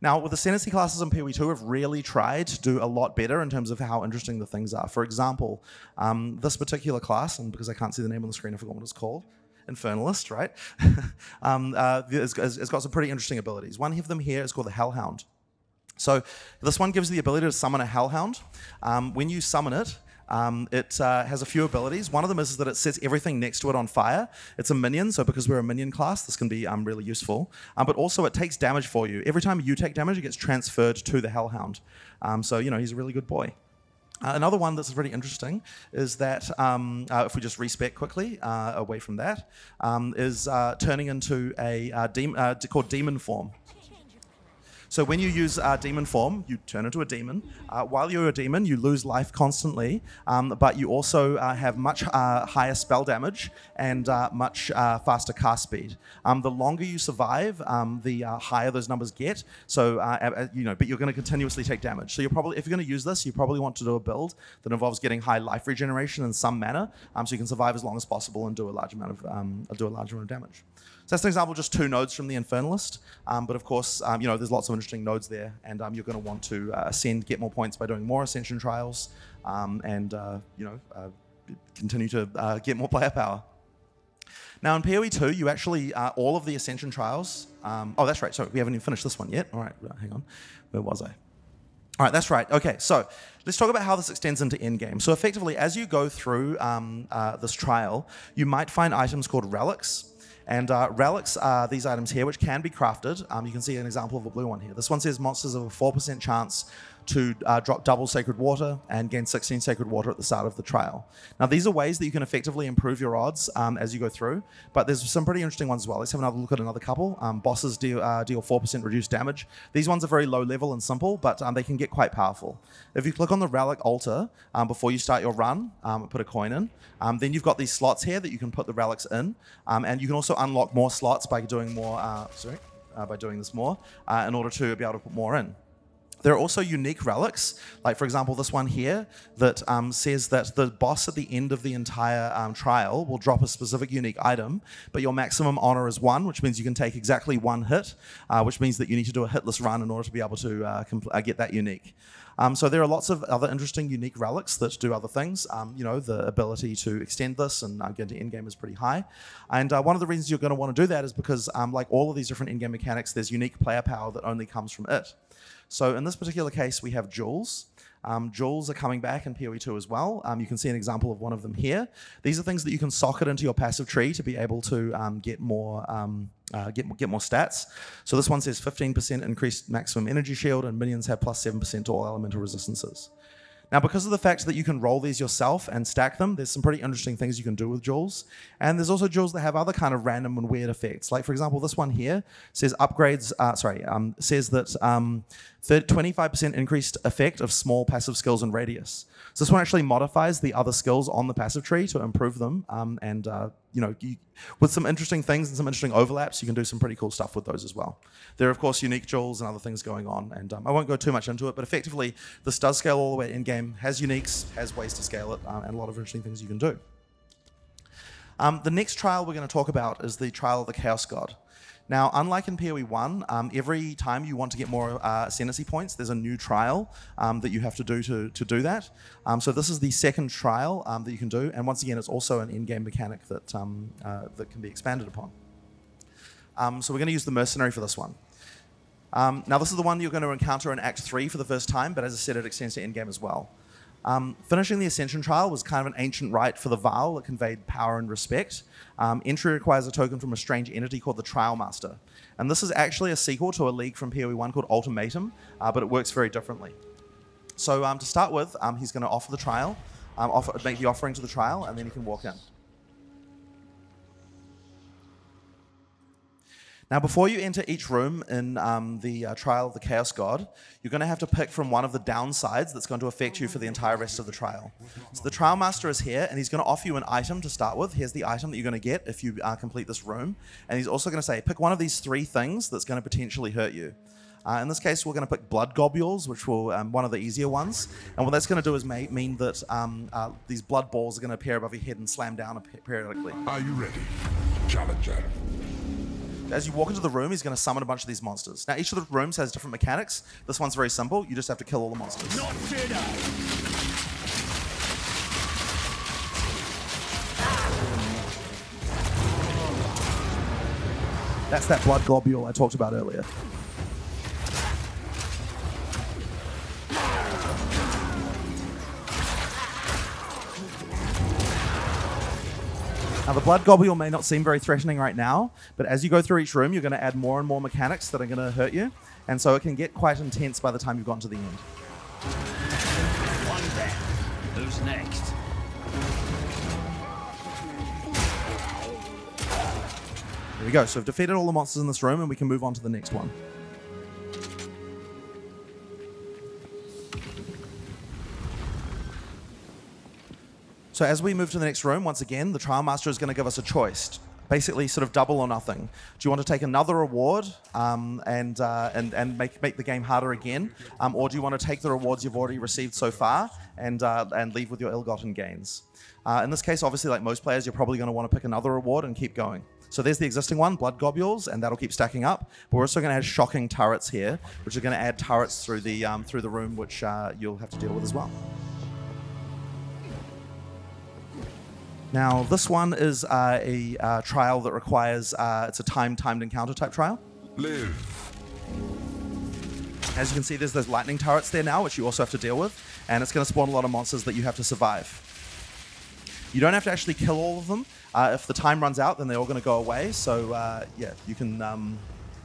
Now, with the Ascendancy classes in PoE2, have really tried to do a lot better in terms of how interesting the things are. For example, um, this particular class, and because I can't see the name on the screen, I forgot what it's called. Infernalist, right? um, uh, it's, it's got some pretty interesting abilities. One of them here is called the Hellhound. So this one gives the ability to summon a Hellhound. Um, when you summon it, um, it uh, has a few abilities. One of them is that it sets everything next to it on fire. It's a minion, so because we're a minion class, this can be um, really useful. Um, but also, it takes damage for you. Every time you take damage, it gets transferred to the Hellhound. Um, so, you know, he's a really good boy. Uh, another one that's really interesting is that um, uh, if we just respec quickly uh, away from that, um, is uh, turning into a called demon form. So when you use uh, demon form, you turn into a demon. Uh, while you're a demon, you lose life constantly, um, but you also uh, have much uh, higher spell damage and uh, much uh, faster cast speed. Um, the longer you survive, um, the higher those numbers get. So you know, but you're going to continuously take damage. So you're probably, if you're going to use this, you probably want to do a build that involves getting high life regeneration in some manner, um, so you can survive as long as possible and do a large amount of um, do a large amount of damage. So that's an example, just two nodes from the Infernalist. Um, but of course, um, you know, there's lots of interesting nodes there, and um, you're going to want to uh, ascend, get more points by doing more Ascension trials, um, and uh, you know, uh, continue to uh, get more player power. Now in PoE 2, you actually uh, all of the Ascension trials. Um, oh, that's right. Sorry, we haven't even finished this one yet. All right, hang on. Where was I? All right, that's right. Okay, so let's talk about how this extends into endgame. So effectively, as you go through um, uh, this trial, you might find items called relics. And uh, relics are these items here, which can be crafted. Um, you can see an example of a blue one here. This one says monsters have a 4% chance to uh, drop double sacred water and gain 16 sacred water at the start of the trail. Now, these are ways that you can effectively improve your odds um, as you go through, but there's some pretty interesting ones as well. Let's have another look at another couple. Um, bosses deal, uh, deal 4% reduced damage. These ones are very low level and simple, but um, they can get quite powerful. If you click on the relic altar um, before you start your run, um, put a coin in, um, then you've got these slots here that you can put the relics in, and you can also unlock more slots by doing more, uh, sorry, uh, by doing this more uh, in order to be able to put more in. There are also unique relics, like for example, this one here that um, says that the boss at the end of the entire um, trial will drop a specific unique item, but your maximum honor is one, which means you can take exactly one hit, uh, which means that you need to do a hitless run in order to be able to uh, uh, get that unique. Um, so there are lots of other interesting, unique relics that do other things. Um, you know, the ability to extend this and uh, get into endgame is pretty high. And uh, one of the reasons you're going to want to do that is because, um, like all of these different endgame mechanics, there's unique player power that only comes from it. So in this particular case, we have jewels. Um, are coming back in PoE2 as well. Um, you can see an example of one of them here. These are things that you can socket into your passive tree to be able to um, get more um, uh, get get more stats. So this one says 15% increased maximum energy shield, and minions have plus 7% to all elemental resistances. Now, because of the fact that you can roll these yourself and stack them, there's some pretty interesting things you can do with jewels. And there's also jewels that have other kind of random and weird effects. Like, for example, this one here says upgrades, uh, sorry, um, says that um, 25% increased effect of small passive skills and radius. So this one actually modifies the other skills on the passive tree to improve them. Um, and, uh, you know, you, with some interesting things and some interesting overlaps, you can do some pretty cool stuff with those as well. There are, of course, unique jewels and other things going on. And um, I won't go too much into it, but effectively, this does scale all the way end game, has uniques, has ways to scale it, uh, and a lot of interesting things you can do. Um, the next trial we're going to talk about is the trial of the Chaos God. Now, unlike in PoE 1, um, every time you want to get more uh, ascendancy points, there's a new trial um, that you have to do to, to do that. Um, so this is the second trial um, that you can do, and once again, it's also an end-game mechanic that, um, uh, that can be expanded upon. So we're going to use the Mercenary for this one. now, this is the one you're going to encounter in Act 3 for the first time, but as I said, it extends to end-game as well. Um, finishing the Ascension trial was kind of an ancient rite for the Vaal that conveyed power and respect. Um, entry requires a token from a strange entity called the Trial Master. And this is actually a sequel to a league from PoE 1 called Ultimatum, uh, but it works very differently. So um, to start with, um, he's going to offer the trial. um, offer, make the offering to the trial, and then he can walk in. Now, before you enter each room in um, the uh, trial of the Chaos God, you're going to have to pick from one of the downsides that's going to affect you for the entire rest of the trial. So the trial master is here, and he's going to offer you an item to start with. Here's the item that you're going to get if you uh, complete this room, and he's also going to say, pick one of these three things that's going to potentially hurt you. Uh, in this case, we're going to pick blood globules, which will um, one of the easier ones. And what that's going to do is mean that um, uh, these blood balls are going to appear above your head and slam down periodically. Are you ready, Challenger? As you walk into the room, he's going to summon a bunch of these monsters. Now, each of the rooms has different mechanics. This one's very simple. You just have to kill all the monsters. Not Jedi! That's that blood globule I talked about earlier. Now, the blood globule may not seem very threatening right now, but as you go through each room, you're going to add more and more mechanics that are going to hurt you, and so it can get quite intense by the time you've gotten to the end. One down. Who's next? There we go. So we've defeated all the monsters in this room, and we can move on to the next one. So as we move to the next room, once again, the trial master is going to give us a choice. Basically, sort of double or nothing. Do you want to take another reward um, and, uh, and and make make the game harder again, um, or do you want to take the rewards you've already received so far and uh, and leave with your ill-gotten gains? Uh, in this case, obviously, like most players, you're probably going to want to pick another reward and keep going. So there's the existing one, blood globules, and that'll keep stacking up. But we're also going to add shocking turrets here, which are going to add turrets through the um, through the room, which uh, you'll have to deal with as well. Now, this one is uh, a uh, trial that requires uh, it's a time timed encounter type trial. Live. As you can see, there's those lightning turrets there now, which you also have to deal with, and it's going to spawn a lot of monsters that you have to survive. You don't have to actually kill all of them. Uh, if the time runs out, then they're all going to go away. So uh, yeah, you can. Um,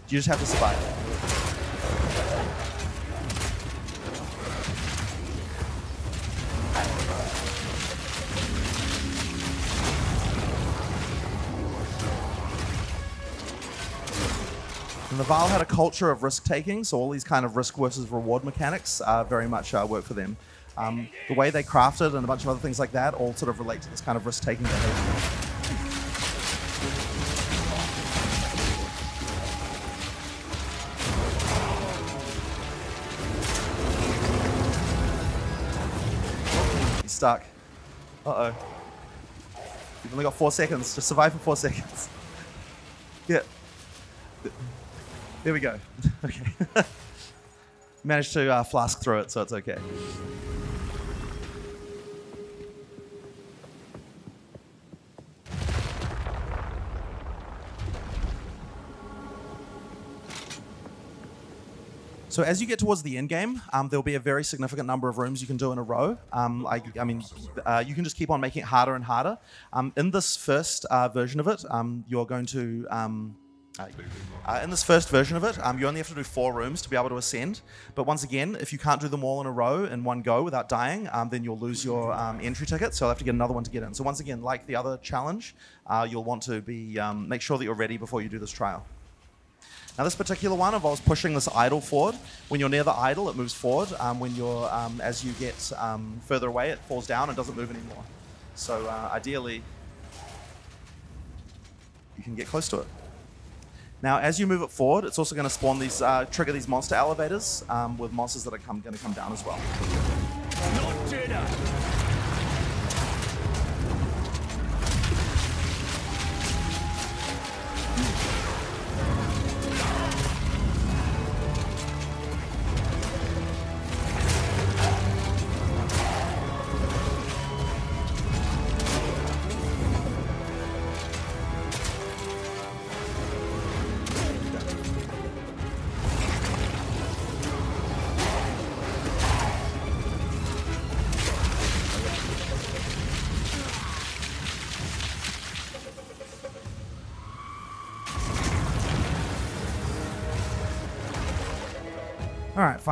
you just have to survive. The Vaal had a culture of risk taking, so all these kind of risk versus reward mechanics uh, very much uh, work for them. Um, the way they crafted and a bunch of other things like that all sort of relate to this kind of risk taking behavior. Stuck. Uh oh. You've only got four seconds. Just survive for four seconds. Yeah. There we go. Okay. Managed to uh, flask through it, so it's okay. So as you get towards the end game, um, there'll be a very significant number of rooms you can do in a row. Um, I, I mean, uh, you can just keep on making it harder and harder. Um, in this first uh, version of it, um, you're going to um, uh, in this first version of it, um, you only have to do four rooms to be able to ascend. But once again, if you can't do them all in a row in one go without dying, um, then you'll lose your um, entry ticket. So you'll have to get another one to get in. So once again, like the other challenge, uh, you'll want to be um, make sure that you're ready before you do this trial. Now, this particular one involves pushing this idol forward. When you're near the idol, it moves forward. Um, when you're um, as you get further away, it falls down and doesn't move anymore. So uh, ideally, you can get close to it. Now, as you move it forward, it's also going to spawn these, uh, trigger these monster elevators um, with monsters that are come, going to come down as well.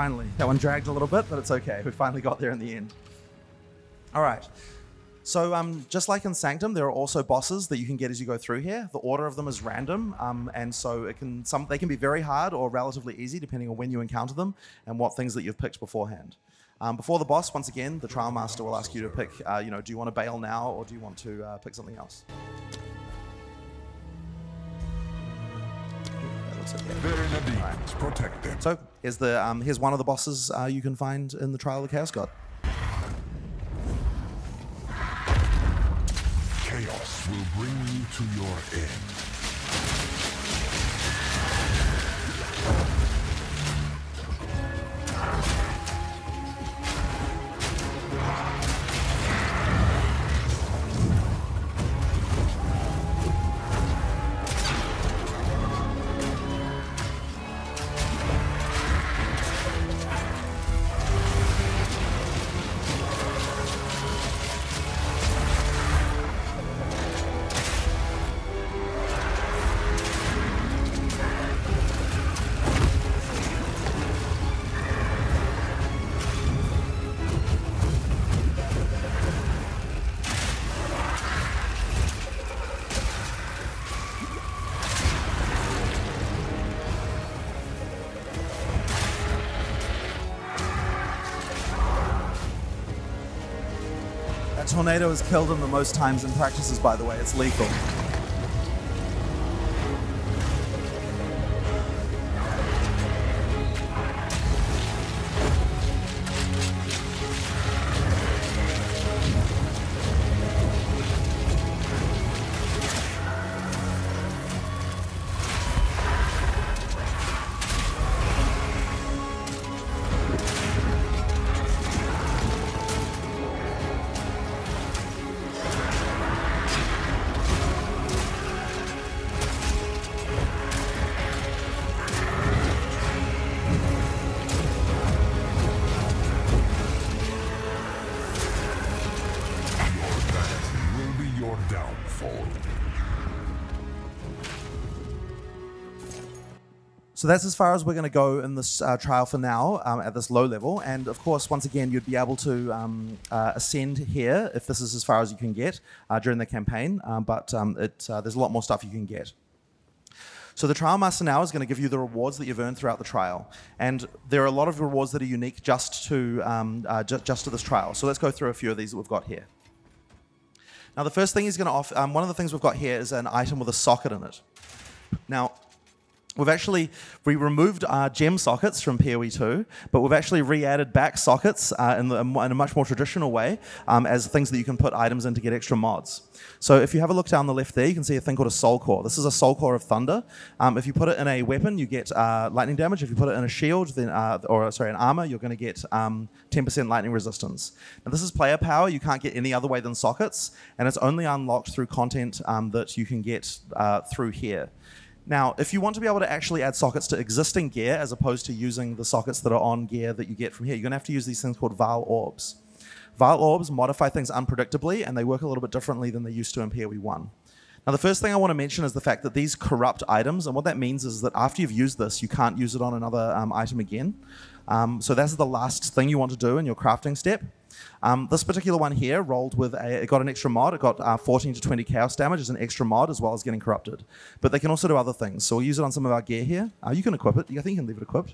Finally. That one dragged a little bit, but it's okay. We finally got there in the end. All right. So, um, just like in Sanctum, there are also bosses that you can get as you go through here. The order of them is random, um, and so it can some they can be very hard or relatively easy depending on when you encounter them and what things that you've picked beforehand. Um, before the boss, once again, the trial master will ask you to pick. Uh, you know, do you want to bail now or do you want to uh, pick something else? That looks okay. Their Nadines, protect them. So here's the um, here's one of the bosses uh, you can find in the Trial of the Chaos God. Chaos will bring you to your end. That tornado has killed him the most times in practices, by the way. It's lethal. So that's as far as we're going to go in this uh, trial for now um, at this low level. And of course, once again, you'd be able to um, uh, ascend here if this is as far as you can get uh, during the campaign. Um, but um, it, uh, there's a lot more stuff you can get. So the trial master now is going to give you the rewards that you've earned throughout the trial, and there are a lot of rewards that are unique just to um, uh, ju- just to this trial. So let's go through a few of these that we've got here. Now the first thing he's going to offer, um, one of the things we've got here is an item with a socket in it. Now We've actually we removed our gem sockets from PoE 2, but we've actually re-added back sockets uh, in, the, in a much more traditional way um, as things that you can put items in to get extra mods. So if you have a look down the left there, you can see a thing called a Soul Core. This is a Soul Core of Thunder. Um, if you put it in a weapon, you get uh, lightning damage. If you put it in a shield, then uh, or sorry, an armor, you're going to get um, 10% lightning resistance. Now this is player power. You can't get any other way than sockets, and it's only unlocked through content um, that you can get uh, through here. Now, if you want to be able to actually add sockets to existing gear as opposed to using the sockets that are on gear that you get from here, you're going to have to use these things called Vaal Orbs. Vaal Orbs modify things unpredictably and they work a little bit differently than they used to in PoE 1. Now, the first thing I want to mention is the fact that these corrupt items, and what that means is that after you've used this, you can't use it on another um, item again. Um, so that's the last thing you want to do in your crafting step. Um, this particular one here rolled with a, it got an extra mod. It got uh, 14 to 20 chaos damage as an extra mod, as well as getting corrupted. But they can also do other things. So we'll use it on some of our gear here. Uh, you can equip it. I think you can leave it equipped.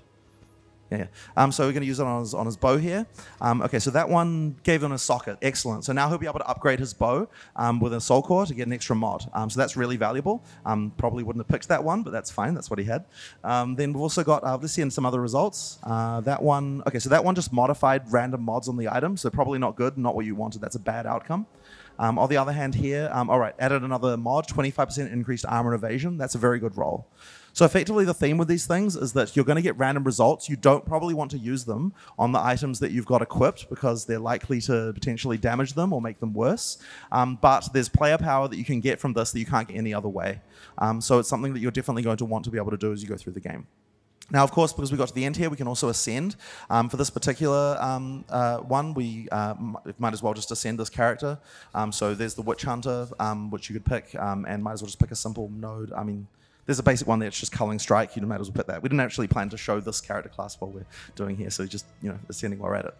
Yeah, yeah. Um, so we're going to use it on his, on his bow here. Um, okay, so that one gave him a socket. Excellent. So now he'll be able to upgrade his bow um, with a soul core to get an extra mod. Um, so that's really valuable. Um, probably wouldn't have picked that one, but that's fine. That's what he had. Um, then we've also got, uh, let's see in some other results. Uh, that one, okay, so that one just modified random mods on the item. So probably not good, not what you wanted. That's a bad outcome. Um, on the other hand, here, um, all right, added another mod, 25% increased armor evasion. That's a very good roll. So effectively, the theme with these things is that you're going to get random results. You don't probably want to use them on the items that you've got equipped because they're likely to potentially damage them or make them worse. Um, but there's player power that you can get from this that you can't get any other way. Um, so it's something that you're definitely going to want to be able to do as you go through the game. Now, of course, because we got to the end here, we can also ascend. Um, for this particular um, uh, one, we uh, might as well just ascend this character. Um, so there's the Witch Hunter, um, which you could pick, um, and might as well just pick a simple node. I mean, there's a basic one that's just Culling Strike. You might as well pick that. We didn't actually plan to show this character class while we're doing here, so just you know ascending while we're at it.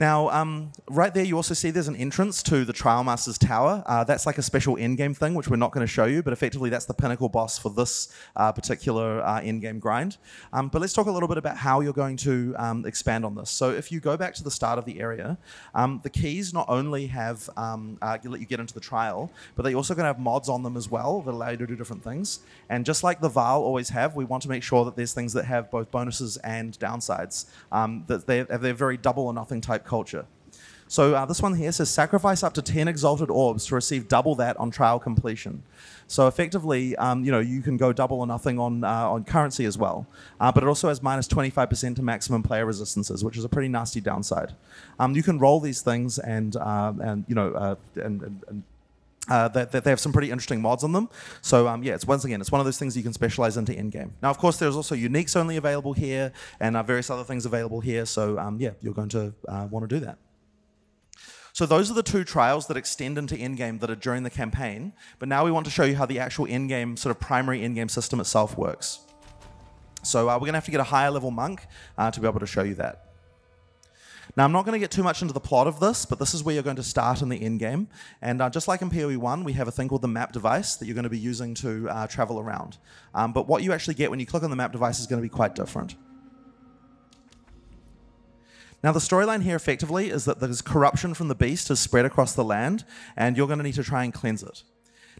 Now, um, right there, you also see there's an entrance to the Trial Master's Tower. Uh, that's like a special endgame thing, which we're not going to show you, but effectively that's the pinnacle boss for this uh, particular uh, endgame grind. Um, but let's talk a little bit about how you're going to um, expand on this. So if you go back to the start of the area, um, the keys not only have um, uh, let you get into the trial, but they also going to have mods on them as well that allow you to do different things. And just like the Vaal always have, we want to make sure that there's things that have both bonuses and downsides. Um, that they're, they're very double or nothing type culture. So uh, this one here says sacrifice up to 10 exalted orbs to receive double that on trial completion. So effectively, um, you know, you can go double or nothing on uh, on currency as well. Uh, but it also has minus 25% to maximum player resistances, which is a pretty nasty downside. Um, you can roll these things and uh, and you know uh, and, and, and uh, that, that, they have some pretty interesting mods on them. So um, yeah, it's once again, it's one of those things you can specialize into end game. Now, of course, there's also uniques only available here, and uh, various other things available here. So um, yeah, you're going to uh, want to do that. So those are the two trials that extend into endgame that are during the campaign. But now we want to show you how the actual endgame, sort of primary endgame system itself works. So uh, we're going to have to get a higher level monk uh, to be able to show you that. Now, I'm not going to get too much into the plot of this, but this is where you're going to start in the end game. And uh, just like in PoE 1, we have a thing called the map device that you're going to be using to uh, travel around. Um, but what you actually get when you click on the map device is going to be quite different. Now, the storyline here effectively is that there's corruption from the beast has spread across the land, and you're going to need to try and cleanse it.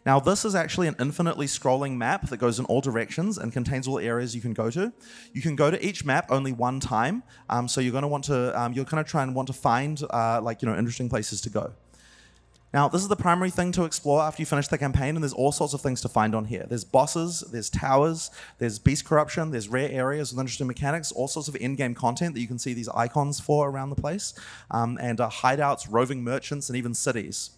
Now, this is actually an infinitely scrolling map that goes in all directions and contains all areas you can go to. You can go to each map only one time, um, so you're going to want to, um, you're going to try and want to find uh, like you know interesting places to go. Now, this is the primary thing to explore after you finish the campaign, and there's all sorts of things to find on here. There's bosses, there's towers, there's beast corruption, there's rare areas with interesting mechanics, all sorts of end-game content that you can see these icons for around the place, um, and uh, hideouts, roving merchants, and even cities.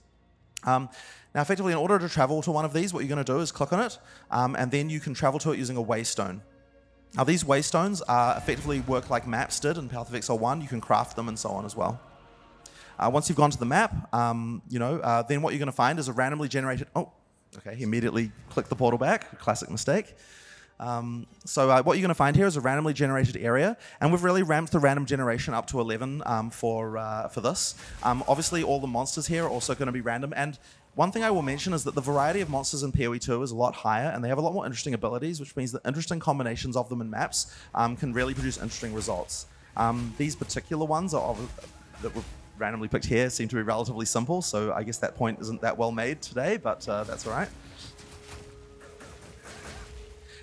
Um, now, effectively, in order to travel to one of these, what you're going to do is click on it, um, and then you can travel to it using a waystone. Now, these waystones effectively work like maps did in Path of Exile 1. You can craft them and so on as well. Uh, once you've gone to the map, um, you know, uh, then what you're going to find is a randomly generated. Oh, okay. He immediately clicked the portal back. Classic mistake. Um, so uh, what you're going to find here is a randomly generated area, and we've really ramped the random generation up to 11 um, for uh, for this. Um, obviously, all the monsters here are also going to be random, and one thing I will mention is that the variety of monsters in PoE 2 is a lot higher, and they have a lot more interesting abilities, which means that interesting combinations of them in maps um, can really produce interesting results. Um, these particular ones are that we've randomly picked here seem to be relatively simple, so I guess that point isn't that well made today, but uh, that's all right.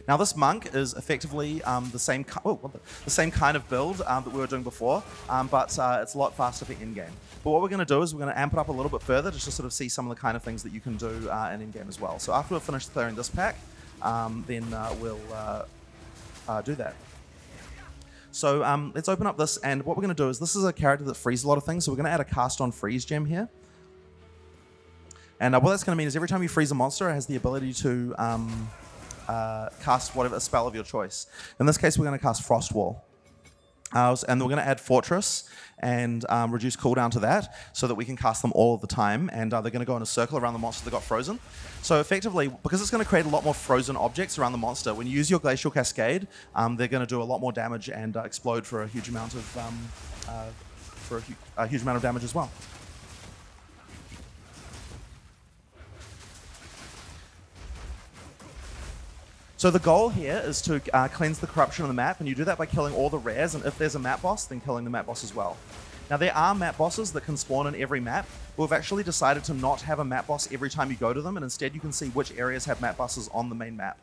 Now this monk is effectively um, the same oh, the, the, same kind of build um, that we were doing before, um, but uh, it's a lot faster for end-game. But what we're going to do is we're going to amp it up a little bit further just to sort of see some of the kind of things that you can do uh, in end-game as well. So after we've finished clearing this pack, um, then uh, we'll uh, uh, do that. So um, let's open up this, and what we're going to do is this is a character that freezes a lot of things, so we're going to add a cast on freeze gem here. And uh, what that's going to mean is every time you freeze a monster, it has the ability to um, uh, cast whatever a spell of your choice. In this case, we're going to cast Frost Wall. Uh, and we're going to add Fortress and um, reduce cooldown to that so that we can cast them all the time. And uh, they're going to go in a circle around the monster that got frozen. So effectively, because it's going to create a lot more frozen objects around the monster, when you use your Glacial Cascade, um, they're going to do a lot more damage and uh, explode for a huge amount of um, uh, for a, hu a huge amount of damage as well. So the goal here is to uh, cleanse the corruption on the map, and you do that by killing all the rares, and if there's a map boss, then killing the map boss as well. Now there are map bosses that can spawn in every map, but we've actually decided to not have a map boss every time you go to them, and instead you can see which areas have map bosses on the main map.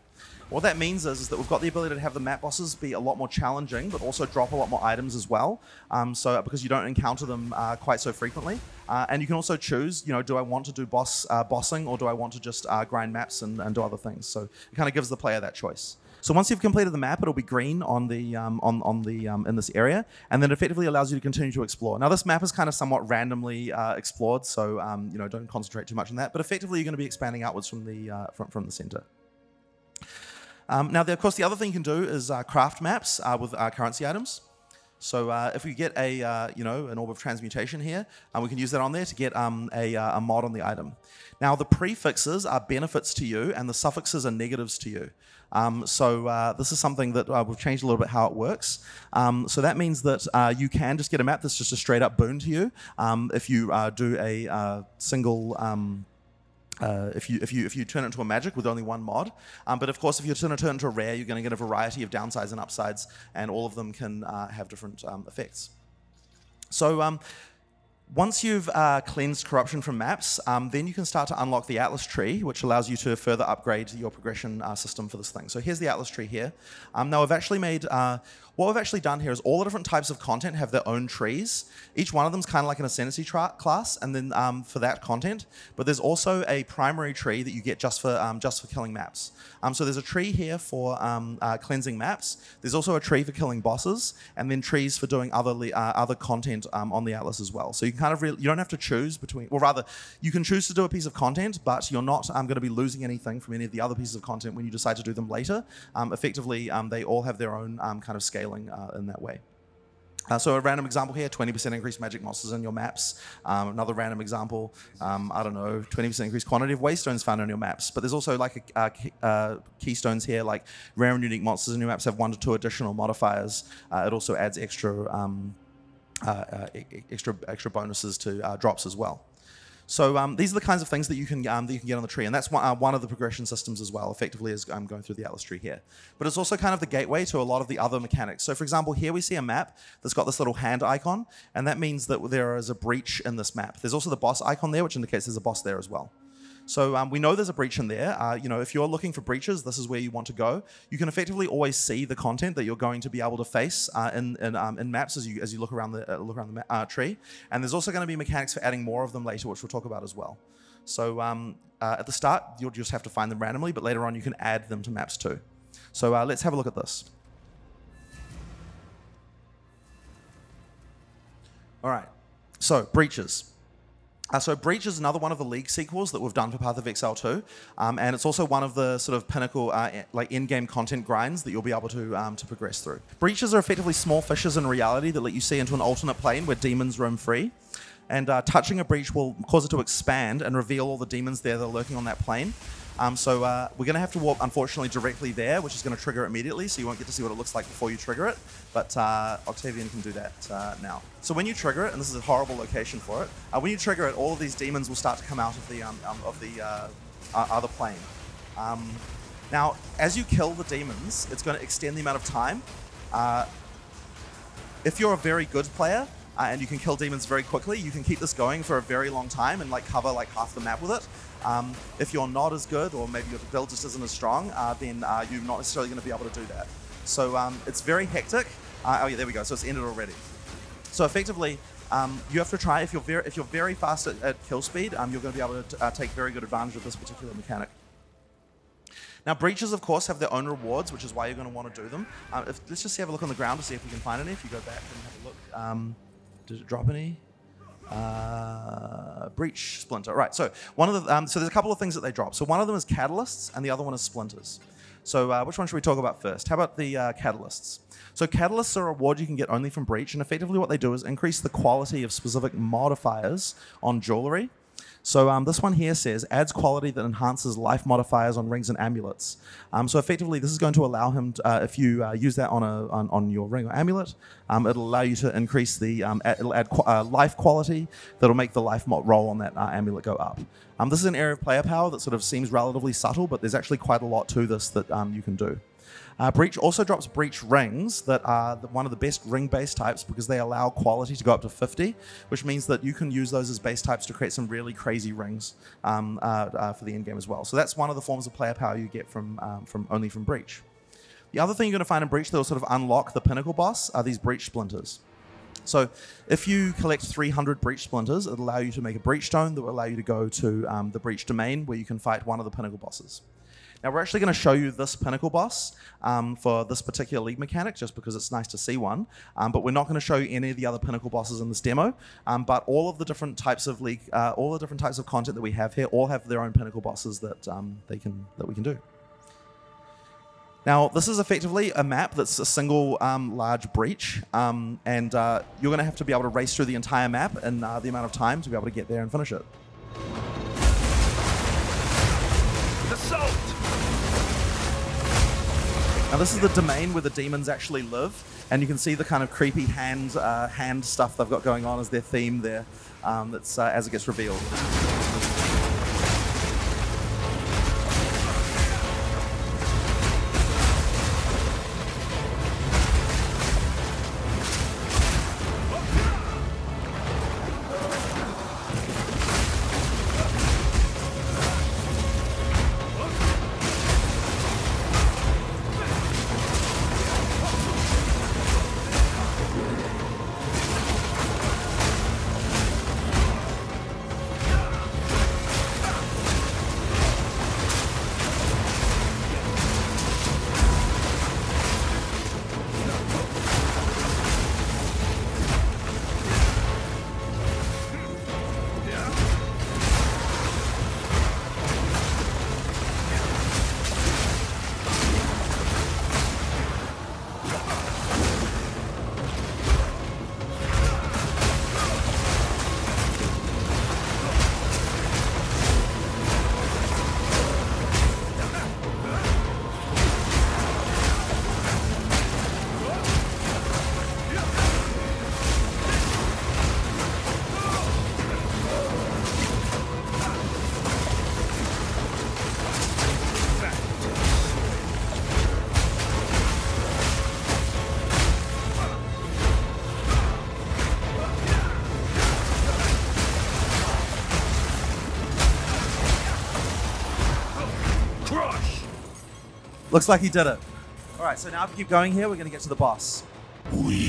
What that means is, is that we've got the ability to have the map bosses be a lot more challenging, but also drop a lot more items as well. Um, so because you don't encounter them uh, quite so frequently, uh, and you can also choose, you know, do I want to do boss uh, bossing or do I want to just uh, grind maps and, and do other things? So it kind of gives the player that choice. So once you've completed the map, it'll be green on the um, on on the um, in this area, and then effectively allows you to continue to explore. Now this map is kind of somewhat randomly uh, explored, so um, you know don't concentrate too much on that. But effectively, you're going to be expanding outwards from the uh, from from the center. Um, now, of course, the other thing you can do is uh, craft maps uh, with uh, currency items. So uh, if we get a uh, you know an orb of transmutation here, we can use that on there to get um, a, a mod on the item. Now the prefixes are benefits to you, and the suffixes are negatives to you. Um, so this is something that we've changed a little bit how it works. Um, so that means that you can just get a map that's just a straight up boon to you um, if you do a single. Uh, if you if you if you turn it into a magic with only one mod, um, but of course if you turn it into a rare, you're going to get a variety of downsides and upsides, and all of them can uh, have different um, effects. So um, once you've uh, cleansed corruption from maps, um, then you can start to unlock the Atlas tree, which allows you to further upgrade your progression uh, system for this thing. So here's the Atlas tree here. Um, now I've actually made, uh, what we've actually done here is all the different types of content have their own trees. Each one of them is kind of like an ascendancy class, and then um, for that content. But there's also a primary tree that you get just for um, just for killing maps. Um, so there's a tree here for um, uh, cleansing maps. There's also a tree for killing bosses, and then trees for doing other uh, other content um, on the Atlas as well. So you can kind of you don't have to choose between, or rather, you can choose to do a piece of content, but you're not going to be losing anything from any of the other pieces of content when you decide to do them later. Effectively, they all have their own kind of scaling uh, in that way. Uh, so a random example here, 20% increased magic monsters in your maps. Um, another random example, um, I don't know, 20% increased quantity of waystones found on your maps. But there's also like a, uh, key, keystones here, like rare and unique monsters in your maps have one to two additional modifiers. Uh, it also adds extra um, extra extra bonuses to drops as well. So um, these are the kinds of things that you can um, that you can get on the tree, and that's one, uh, one of the progression systems as well. Effectively, as I'm going through the Atlas tree here, but it's also kind of the gateway to a lot of the other mechanics. So, for example, here we see a map that's got this little hand icon, and that means that there is a breach in this map. There's also the boss icon there, which indicates there's a boss there as well. So um, we know there's a breach in there. Uh, you know, if you're looking for breaches, this is where you want to go. You can effectively always see the content that you're going to be able to face uh, in in, um, in, maps as you as you look around the uh, look around the uh, tree. And there's also going to be mechanics for adding more of them later, which we'll talk about as well. So um, uh, at the start, you'll just have to find them randomly, but later on, you can add them to maps too. So uh, let's have a look at this. All right. So breaches. Uh, so Breach is another one of the League sequels that we've done for Path of Exile 2, um, and it's also one of the sort of pinnacle uh, like in-game content grinds that you'll be able to um, to progress through. Breaches are effectively small fishes in reality that let you see into an alternate plane where demons roam free, and uh, touching a breach will cause it to expand and reveal all the demons there that are lurking on that plane. Um, so uh, we're going to have to walk, unfortunately, directly there, which is going to trigger immediately, so you won't get to see what it looks like before you trigger it. But uh, Octavian can do that uh, now. So when you trigger it, and this is a horrible location for it, uh, when you trigger it, all of these demons will start to come out of the um, um, of the uh, other plane. Um, now, as you kill the demons, it's going to extend the amount of time. Uh, if you're a very good player, uh, and you can kill demons very quickly. You can keep this going for a very long time and like cover like half the map with it. Um, if you're not as good, or maybe your build just isn't as strong, uh, then uh, you're not necessarily going to be able to do that. So um, it's very hectic. Uh, oh yeah, there we go. So it's ended already. So effectively, um, you have to try. If you're very if you're very fast at, at kill speed, um, you're going to be able to uh, take very good advantage of this particular mechanic. Now, breaches, of course, have their own rewards, which is why you're going to want to do them. Uh, if, let's just have a look on the ground to see if we can find any. If you go back and have a look, um, did it drop any? Uh, breach splinter. Right. So one of the um, so there's a couple of things that they drop. So one of them is catalysts, and the other one is splinters. So uh, which one should we talk about first? How about the uh, catalysts? So catalysts are a reward you can get only from breach, and effectively what they do is increase the quality of specific modifiers on jewelry. So um, this one here says adds quality that enhances life modifiers on rings and amulets. Um, so effectively, this is going to allow him, to, uh, if you uh, use that on a on, on your ring or amulet, um, it'll allow you to increase the um, it'll add qu uh, life quality that'll make the life roll on that uh, amulet go up. Um, this is an area of player power that sort of seems relatively subtle, but there's actually quite a lot to this that um, you can do. Uh, breach also drops breach rings that are the, one of the best ring base types because they allow quality to go up to 50, which means that you can use those as base types to create some really crazy rings um, uh, uh, for the end game as well. So that's one of the forms of player power you get from, um, from only from breach. The other thing you're going to find in breach that will sort of unlock the pinnacle boss are these breach splinters. So if you collect 300 breach splinters, it'll allow you to make a breach stone that will allow you to go to um, the breach domain where you can fight one of the pinnacle bosses. Now we're actually going to show you this pinnacle boss um, for this particular league mechanic, just because it's nice to see one. Um, but we're not going to show you any of the other pinnacle bosses in this demo. Um, but all of the different types of league, uh, all the different types of content that we have here, all have their own pinnacle bosses that um, they can that we can do. Now, this is effectively a map that's a single um, large breach, um, and uh, you're going to have to be able to race through the entire map in uh, the amount of time to be able to get there and finish it. Assault! Now, this is the domain where the demons actually live, and you can see the kind of creepy hand uh, hand stuff they've got going on as their theme there. Um, that's uh, as it gets revealed. Looks like he did it. All right, so now if we keep going here, we're going to get to the boss. We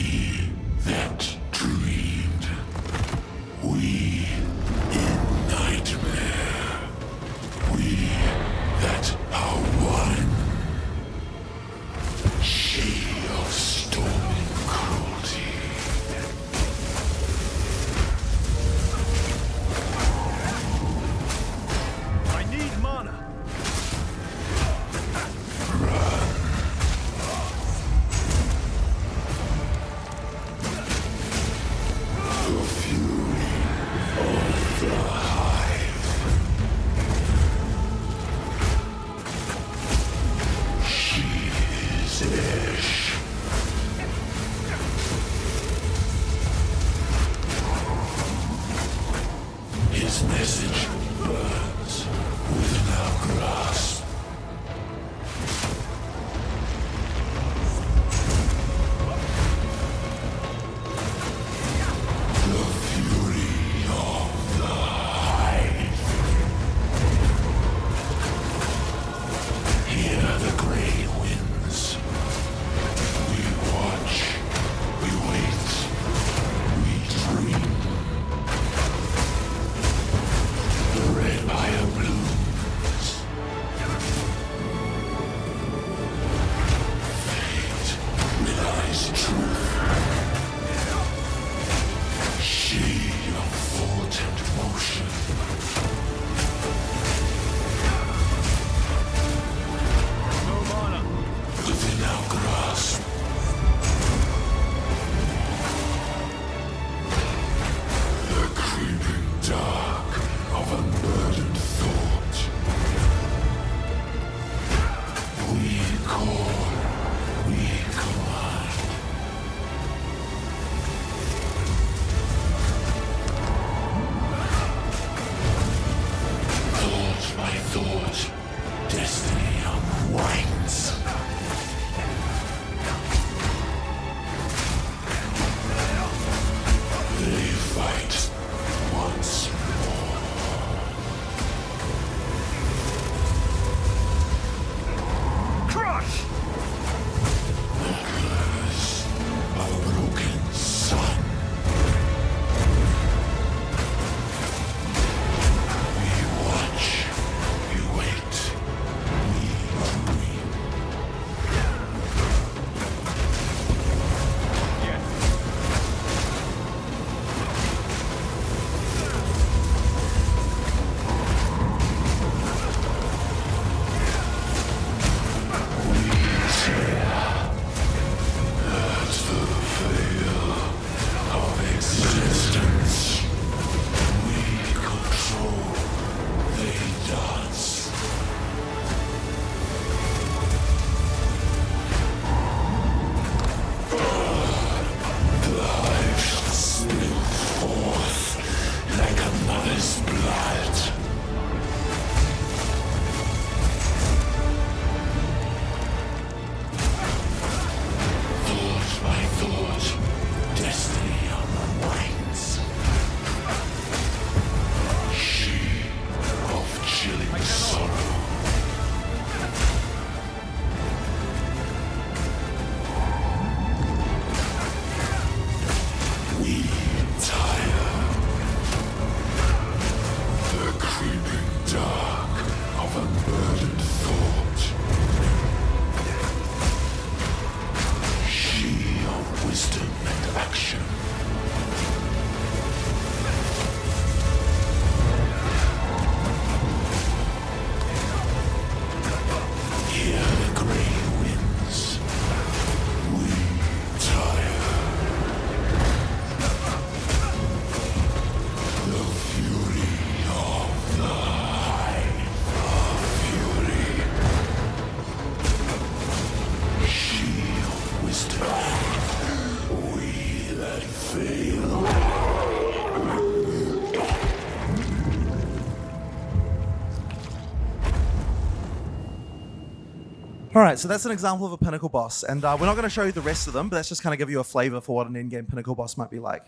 All right, so that's an example of a pinnacle boss, and uh, we're not going to show you the rest of them, but that's just kind of give you a flavor for what an in-game pinnacle boss might be like.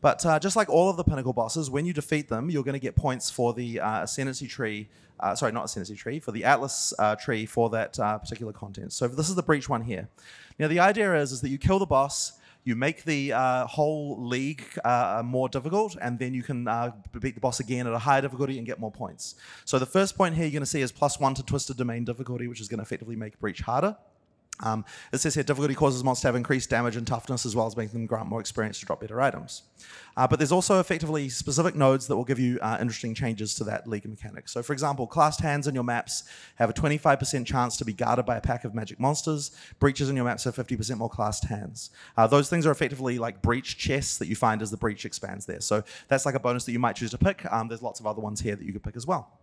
But uh, just like all of the pinnacle bosses, when you defeat them, you're going to get points for the uh, ascendancy tree. Uh, sorry, not ascendancy tree, for the atlas uh, tree for that uh, particular content. So this is the breach one here. Now the idea is is that you kill the boss, you make the uh, whole league uh, more difficult, and then you can uh, beat the boss again at a higher difficulty and get more points. So the first point here you're going to see is plus one to Twisted Domain difficulty, which is going to effectively make Breach harder. Um, it says here difficulty causes monsters to have increased damage and toughness as well as making them grant more experience to drop better items. Uh, but there's also effectively specific nodes that will give you uh, interesting changes to that league mechanic. So, for example, Clasped Hands in your maps have a 25% chance to be guarded by a pack of magic monsters. Breaches in your maps have 50% more Clasped Hands. Uh, those things are effectively like breach chests that you find as the breach expands there. So that's like a bonus that you might choose to pick. Um, there's lots of other ones here that you could pick as well.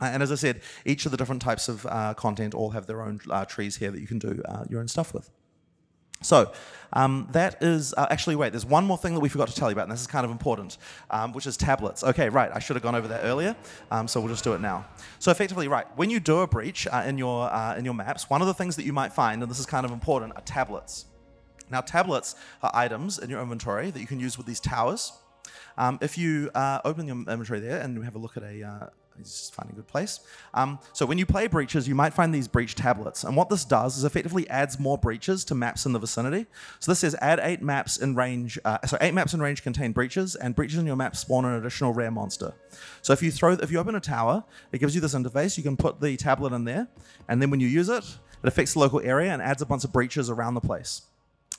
Uh, and as I said, each of the different types of uh, content all have their own uh, trees here that you can do uh, your own stuff with. So um, that is uh, actually wait. There's one more thing that we forgot to tell you about, and this is kind of important, um, which is tablets. Okay, right. I should have gone over that earlier, um, so we'll just do it now. So effectively, right. When you do a breach uh, in your in your maps, one of the things that you might find, and this is kind of important, are tablets. Now, tablets are items in your inventory that you can use with these towers. Um, if you uh, open your inventory there and have a look at a, uh, just finding a good place. Um, so when you play breaches, you might find these breach tablets, and what this does is effectively adds more breaches to maps in the vicinity. So this says add eight maps in range. Uh, so eight maps in range contain breaches, and breaches in your map spawn an additional rare monster. So if you throw, if you open a tower, it gives you this interface. You can put the tablet in there, and then when you use it, it affects the local area and adds a bunch of breaches around the place.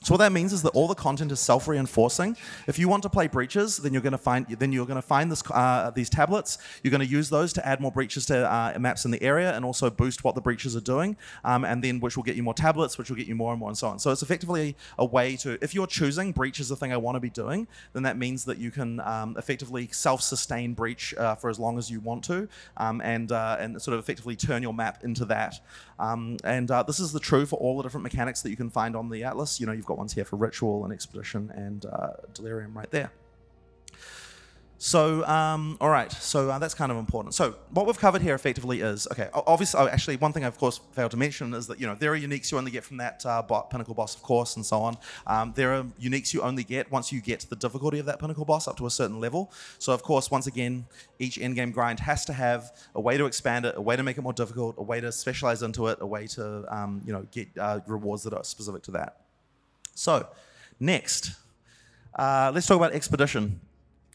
So what that means is that all the content is self-reinforcing. If you want to play breaches, then you're going to find then you're going to find this, uh, these tablets. You're going to use those to add more breaches to uh, maps in the area and also boost what the breaches are doing, um, and then which will get you more tablets, which will get you more and more and so on. So it's effectively a way to if you're choosing breach is the thing I want to be doing, then that means that you can um, effectively self-sustain breach uh, for as long as you want to, um, and uh, and sort of effectively turn your map into that. Um, and uh, this is the true for all the different mechanics that you can find on the Atlas. You know, you've got ones here for Ritual and Expedition and uh, Delirium right there. So, um, all right, so uh, that's kind of important. So, what we've covered here effectively is okay. Obviously, oh, actually, one thing I of course failed to mention is that you know there are uniques you only get from that uh, bot, pinnacle boss, of course, and so on. Um, there are uniques you only get once you get the difficulty of that pinnacle boss up to a certain level. So, of course, once again, each endgame grind has to have a way to expand it, a way to make it more difficult, a way to specialize into it, a way to um, you know get uh, rewards that are specific to that. So, next, uh, let's talk about Expedition.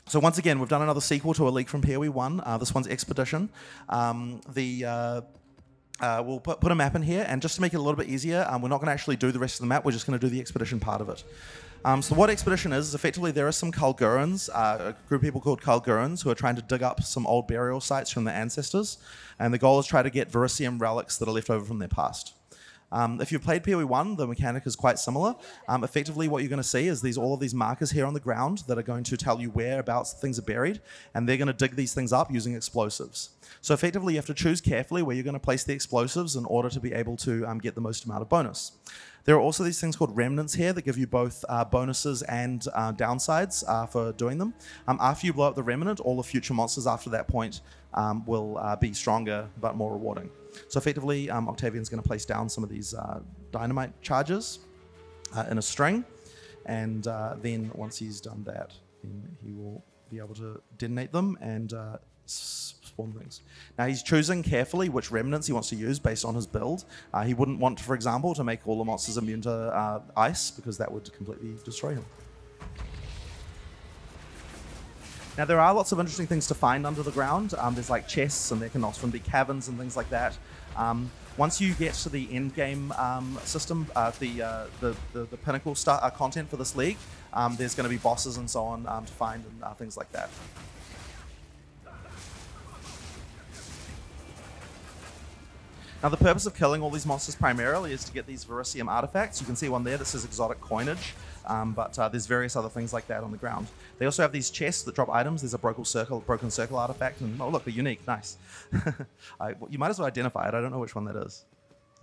So once again, we've done another sequel to a league from PoE 1. Uh, this one's Expedition. Um, the uh, uh, we'll put, put a map in here, and just to make it a little bit easier, um, we're not going to actually do the rest of the map. We're just going to do the expedition part of it. Um, so what expedition is is effectively there are some Kalguurans, uh, a group of people called Kalguurans, who are trying to dig up some old burial sites from their ancestors, and the goal is try to get Verisium relics that are left over from their past. Um, if you've played PoE 1, the mechanic is quite similar. Um, effectively, what you're going to see is these all of these markers here on the ground that are going to tell you whereabouts things are buried, and they're going to dig these things up using explosives. So effectively, you have to choose carefully where you're going to place the explosives in order to be able to um, get the most amount of bonus. There are also these things called remnants here that give you both uh, bonuses and uh, downsides uh, for doing them. Um, after you blow up the remnant, all the future monsters after that point um, will uh, be stronger but more rewarding. So effectively, um, Octavian's going to place down some of these uh, dynamite charges uh, in a string, and uh, then once he's done that, then he will be able to detonate them and uh, spawn things. Now he's choosing carefully which remnants he wants to use based on his build. Uh, he wouldn't want, for example, to make all the monsters immune to ice because that would completely destroy him. Now there are lots of interesting things to find under the ground. Um, there's like chests, and there can often be caverns and things like that. Um, once you get to the end game um, system, uh, the, uh, the, the the pinnacle uh, content for this league, um, there's going to be bosses and so on um, to find and uh, things like that. Now, the purpose of killing all these monsters primarily is to get these Verisium artifacts. You can see one there that says exotic coinage, um, but uh, there's various other things like that on the ground. They also have these chests that drop items. There's a broken circle, broken circle artifact, and oh look, they're unique. Nice. I, you might as well identify it. I don't know which one that is.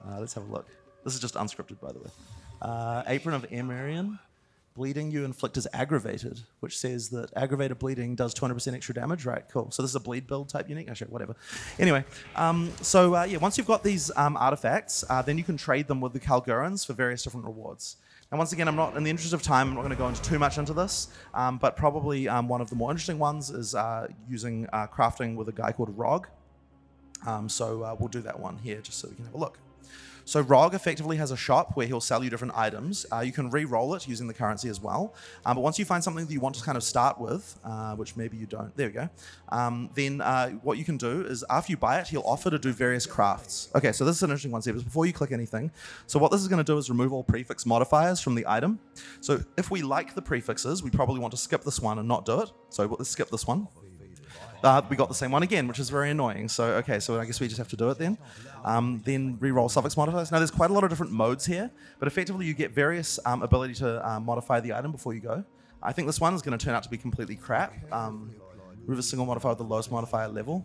Uh, let's have a look. This is just unscripted, by the way. Uh, Apron of Emiran. Bleeding you inflict is aggravated, which says that aggravated bleeding does 200% extra damage. Right, cool. So this is a bleed build type unique. Actually, whatever. Anyway, um, so uh, yeah, once you've got these um, artifacts, uh, then you can trade them with the Kalguurans for various different rewards. And once again, I'm not, in the interest of time, I'm not going to go into too much into this, um, but probably um, one of the more interesting ones is uh, using uh, crafting with a guy called Rog. Um, so uh, we'll do that one here just so we can have a look. So Rog effectively has a shop where he'll sell you different items. Uh, you can re-roll it using the currency as well. Um, but once you find something that you want to kind of start with, uh, which maybe you don't, there we go. Um, then uh, what you can do is after you buy it, he'll offer to do various crafts. Okay, so this is an interesting one, Sebas, before you click anything. So what this is going to do is remove all prefix modifiers from the item. So if we like the prefixes, we probably want to skip this one and not do it. So let's skip this one. Uh, we got the same one again, which is very annoying. So, okay, so I guess we just have to do it then. Um, then re-roll suffix modifiers. Now, there's quite a lot of different modes here, but effectively you get various um, ability to uh, modify the item before you go. I think this one is going to turn out to be completely crap. Um, a single modifier with the lowest modifier level.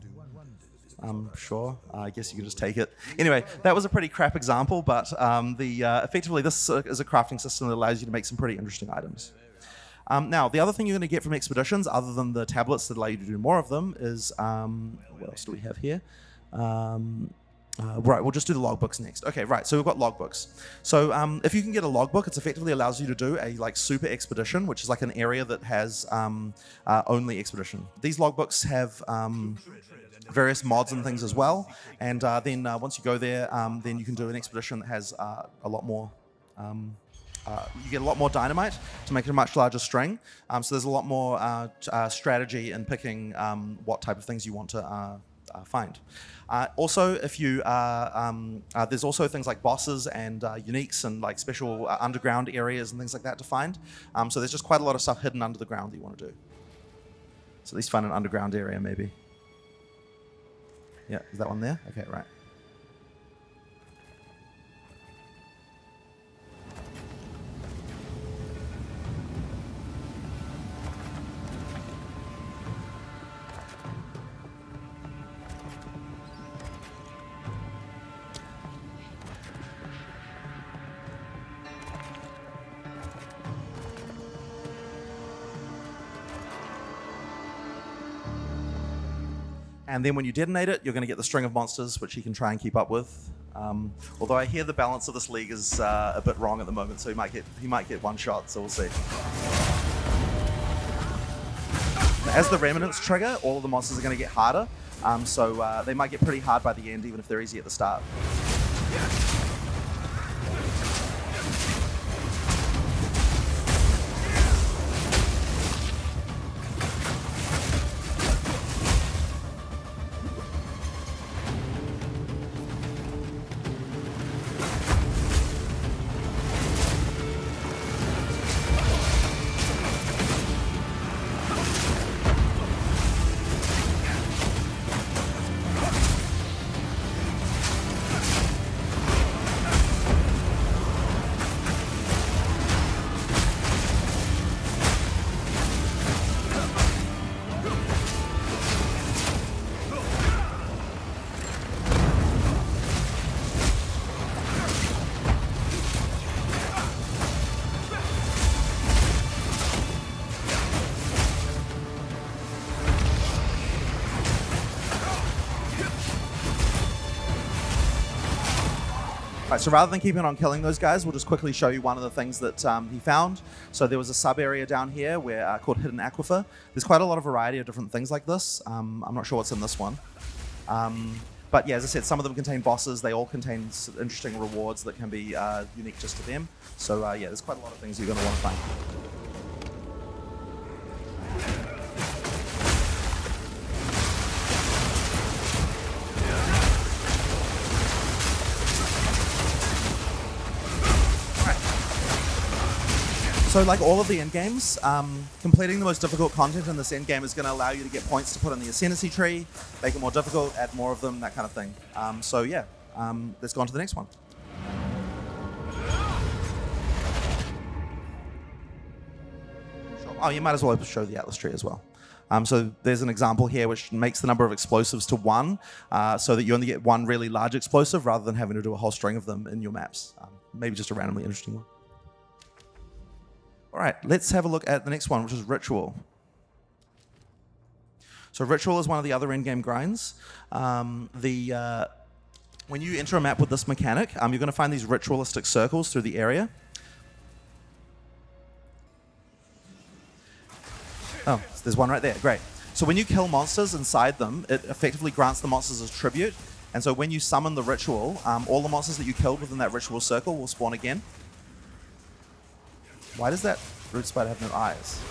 Um, sure, uh, I guess you can just take it. Anyway, that was a pretty crap example, but um, the uh, effectively this is a crafting system that allows you to make some pretty interesting items. Um, now, the other thing you're going to get from expeditions, other than the tablets that allow you to do more of them, is um, what else do we have here? Um, uh, right, we'll just do the logbooks next. Okay, right. So we've got logbooks. So um, if you can get a logbook, it effectively allows you to do a like super expedition, which is like an area that has um, uh, only expedition. These logbooks have um, various mods and things as well. And uh, then uh, once you go there, um, then you can do an expedition that has uh, a lot more. Uh, you get a lot more dynamite to make it a much larger string. Um, so there's a lot more uh, uh, strategy in picking um, what type of things you want to uh, uh, find. Uh, also, if you um, there's also things like bosses and uniques and like special underground areas and things like that to find. Um, so there's just quite a lot of stuff hidden under the ground that you want to do. So at least find an underground area maybe. Yeah, is that one there? Okay, right. And then when you detonate it, you're going to get the string of monsters, which you can try and keep up with. Um, although I hear the balance of this league is uh, a bit wrong at the moment, so he might get he might get one shot. So we'll see. As the remnants trigger, all of the monsters are going to get harder. Um, so uh, they might get pretty hard by the end, even if they're easy at the start. Right, so rather than keeping on killing those guys, we'll just quickly show you one of the things that um, he found. So there was a sub area down here where uh, called Hidden Aquifer. There's quite a lot of variety of different things like this. Um, I'm not sure what's in this one. Um, but yeah, as I said, some of them contain bosses. They all contain interesting rewards that can be uh, unique just to them. So uh, yeah, there's quite a lot of things you're going to want to find. So, like all of the end games, um, completing the most difficult content in this end game is going to allow you to get points to put in the ascendancy tree, make it more difficult, add more of them, that kind of thing. Um, so, yeah, um, let's go on to the next one. Oh, you might as well show the Atlas tree as well. Um, so there's an example here which makes the number of explosives to one, uh, so that you only get one really large explosive rather than having to do a whole string of them in your maps. Um, maybe just a randomly interesting one. All right, let's have a look at the next one, which is Ritual. So Ritual is one of the other in-game grinds. Um, the uh, when you enter a map with this mechanic, um, you're going to find these ritualistic circles through the area. Oh, there's one right there. Great. So when you kill monsters inside them, it effectively grants the monsters as tribute. And so when you summon the ritual, um, all the monsters that you killed within that ritual circle will spawn again. Why does that root spider have no eyes?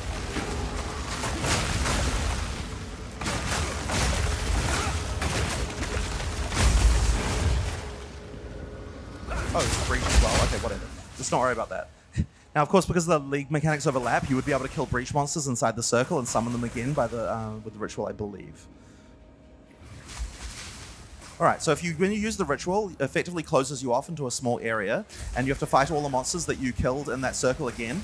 Oh, it's breach as well. Okay, whatever. Let's not worry about that. Now, of course, because the league mechanics overlap, you would be able to kill breach monsters inside the circle and summon them again by the uh, with the ritual, I believe. All right, so if you when you use the ritual, it effectively closes you off into a small area, and you have to fight all the monsters that you killed in that circle again.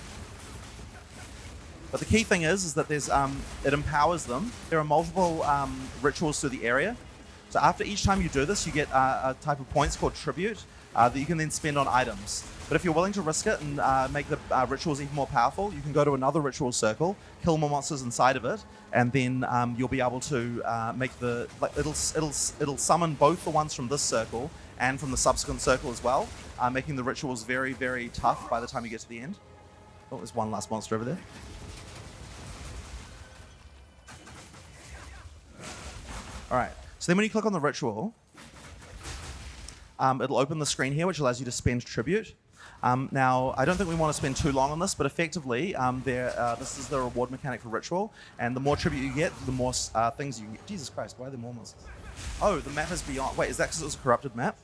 But the key thing is, is that there's um, it empowers them. There are multiple um, rituals through the area. So after each time you do this, you get uh, a type of points called tribute uh, that you can then spend on items. But if you're willing to risk it and uh, make the uh, rituals even more powerful, you can go to another ritual circle, kill more monsters inside of it, and then um, you'll be able to uh, make the like it'll it'll it'll summon both the ones from this circle and from the subsequent circle as well, uh, making the rituals very very tough by the time you get to the end. Oh, there's one last monster over there. All right. So then when you click on the ritual, um, it'll open the screen here, which allows you to spend tribute. Um, now, I don't think we want to spend too long on this, but effectively, um, there, uh, this is the reward mechanic for Ritual, and the more tribute you get, the more uh, things you get. Jesus Christ, why are there more monsters? Oh, the map is beyond. Wait, is that because it was a corrupted map?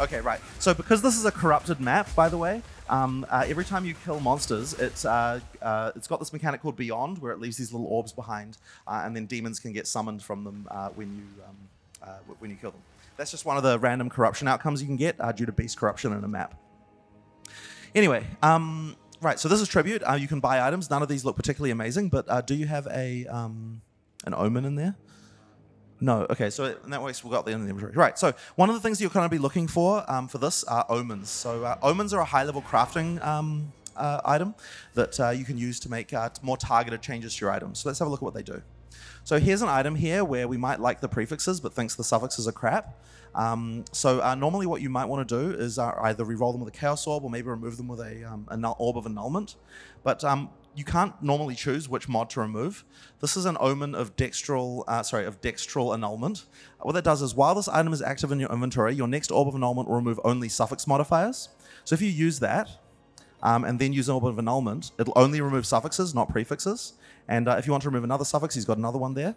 Okay, right. So because this is a corrupted map, by the way, um, uh, every time you kill monsters, it's uh, uh, it's got this mechanic called Beyond, where it leaves these little orbs behind, uh, and then demons can get summoned from them uh, when you um, uh, when you kill them. That's just one of the random corruption outcomes you can get due to beast corruption in a map. Anyway, um, right. So this is tribute. Uh, you can buy items. None of these look particularly amazing, but uh, do you have a um, an omen in there? No. Okay. So in that way, we've got the inventory. Right. So one of the things you're going to be looking for um, for this are omens. So uh, omens are a high-level crafting um, uh, item that uh, you can use to make uh, more targeted changes to your items. So let's have a look at what they do. So here's an item here where we might like the prefixes but thinks the suffixes are crap. Um, so uh, normally what you might want to do is uh, either re-roll them with a Chaos Orb or maybe remove them with a, um, Orb of Annulment. But um, you can't normally choose which mod to remove. This is an omen of dextral, uh, sorry, of dextral annulment. What that does is while this item is active in your inventory, your next orb of annulment will remove only suffix modifiers. So if you use that, um, and then use an orb of annulment, it'll only remove suffixes, not prefixes. And uh, if you want to remove another suffix, he's got another one there.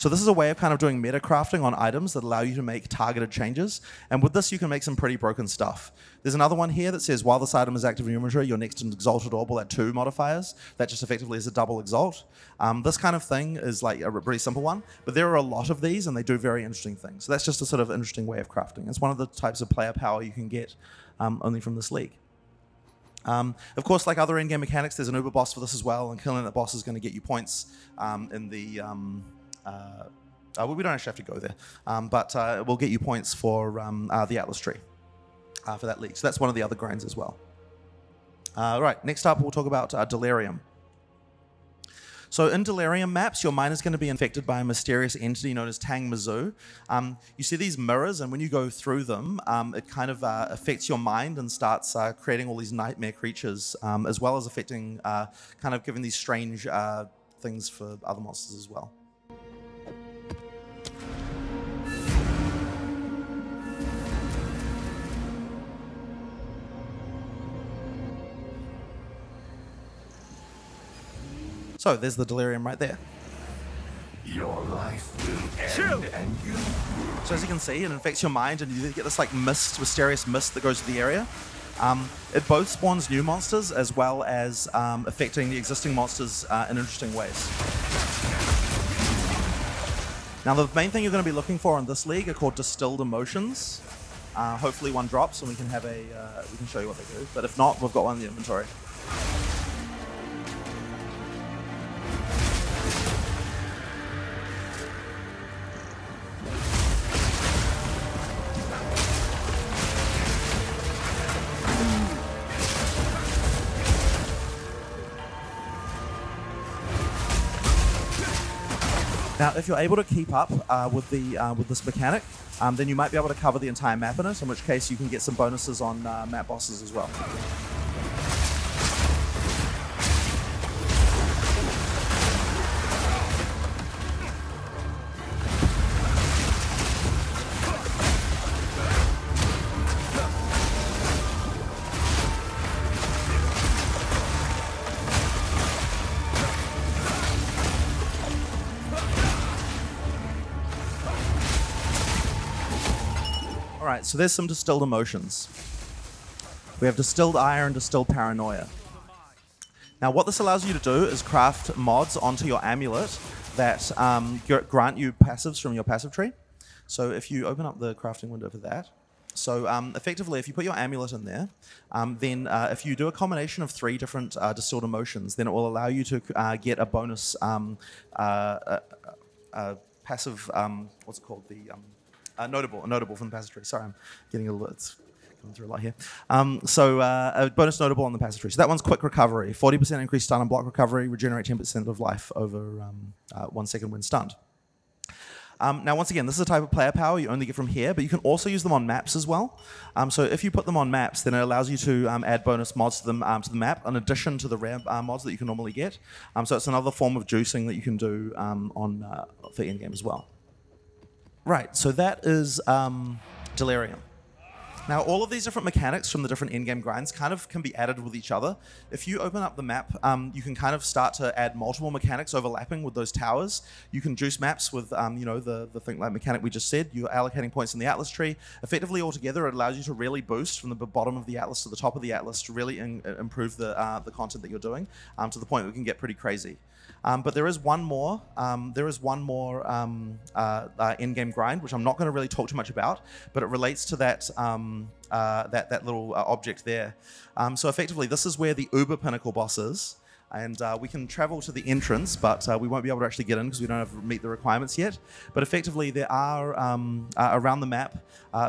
So this is a way of kind of doing meta crafting on items that allow you to make targeted changes. And with this, you can make some pretty broken stuff. There's another one here that says, while this item is active in your inventory, your next exalted orb will add two modifiers. That just effectively is a double exalt. Um, this kind of thing is like a pretty simple one, but there are a lot of these and they do very interesting things. So that's just a sort of interesting way of crafting. It's one of the types of player power you can get um, only from this league. Um, of course, like other in-game mechanics, there's an uber boss for this as well, and killing that boss is going to get you points um, in the um, uh, uh, we don't actually have to go there, um, but uh, we'll get you points for um, uh, the Atlas tree uh, for that league. So that's one of the other grinds as well. Uh, right, next up we'll talk about Delirium. So in Delirium maps, your mind is going to be infected by a mysterious entity known as Tang Mizu. Um, you see these mirrors, and when you go through them, um, it kind of uh, affects your mind and starts uh, creating all these nightmare creatures, um, as well as affecting, uh, kind of giving these strange things for other monsters as well. So there's the delirium right there. Your life will end, and you. So as you can see, it infects your mind, and you get this like mist, mysterious mist that goes to the area. Um, it both spawns new monsters as well as um, affecting the existing monsters uh, in interesting ways. Now, the main thing you're going to be looking for in this league are called distilled emotions. Uh, hopefully, one drops and we can have a uh, we can show you what they do. But if not, we've got one in the inventory. If you're able to keep up uh, with the uh, with this mechanic, um, then you might be able to cover the entire map in it. In which case, you can get some bonuses on uh, map bosses as well. So there's some distilled emotions. We have distilled ire and distilled paranoia. Now, what this allows you to do is craft mods onto your amulet that um, grant you passives from your passive tree. So, if you open up the crafting window for that, so um, effectively, if you put your amulet in there, um, then uh, if you do a combination of three different uh, distilled emotions, then it will allow you to uh, get a bonus um, uh, uh, uh, passive. Um, what's it called? The um, uh, notable, notable from the tree. Sorry, I'm getting a little. It's coming through a lot here. Um, so uh, a bonus notable on the tree. So that one's quick recovery, 40% increased stun and block recovery, regenerate 10% of life over um, uh, one second when stunned. Um, now, once again, this is a type of player power you only get from here, but you can also use them on maps as well. Um, so if you put them on maps, then it allows you to um, add bonus mods to them um, to the map, in addition to the rare uh, mods that you can normally get. Um, so it's another form of juicing that you can do um, on uh, for endgame as well. Right, so that is um, Delirium. Now, all of these different mechanics from the different in-game grinds kind of can be added with each other. If you open up the map, um, you can kind of start to add multiple mechanics overlapping with those towers. You can juice maps with, um, you know, the, the thing like mechanic we just said. You're allocating points in the Atlas tree. Effectively, altogether, it allows you to really boost from the bottom of the Atlas to the top of the Atlas to really in, improve the, uh, the content that you're doing um, to the point it can get pretty crazy. Um, but there is one more. Um, there is one more um, uh, uh, in-game grind, which I'm not going to really talk too much about, but it relates to that um, uh, that that little uh, object there. Um, so effectively, this is where the Uber Pinnacle boss is. And uh, we can travel to the entrance, but uh, we won't be able to actually get in because we don't have meet the requirements yet. But effectively, there are um, around the map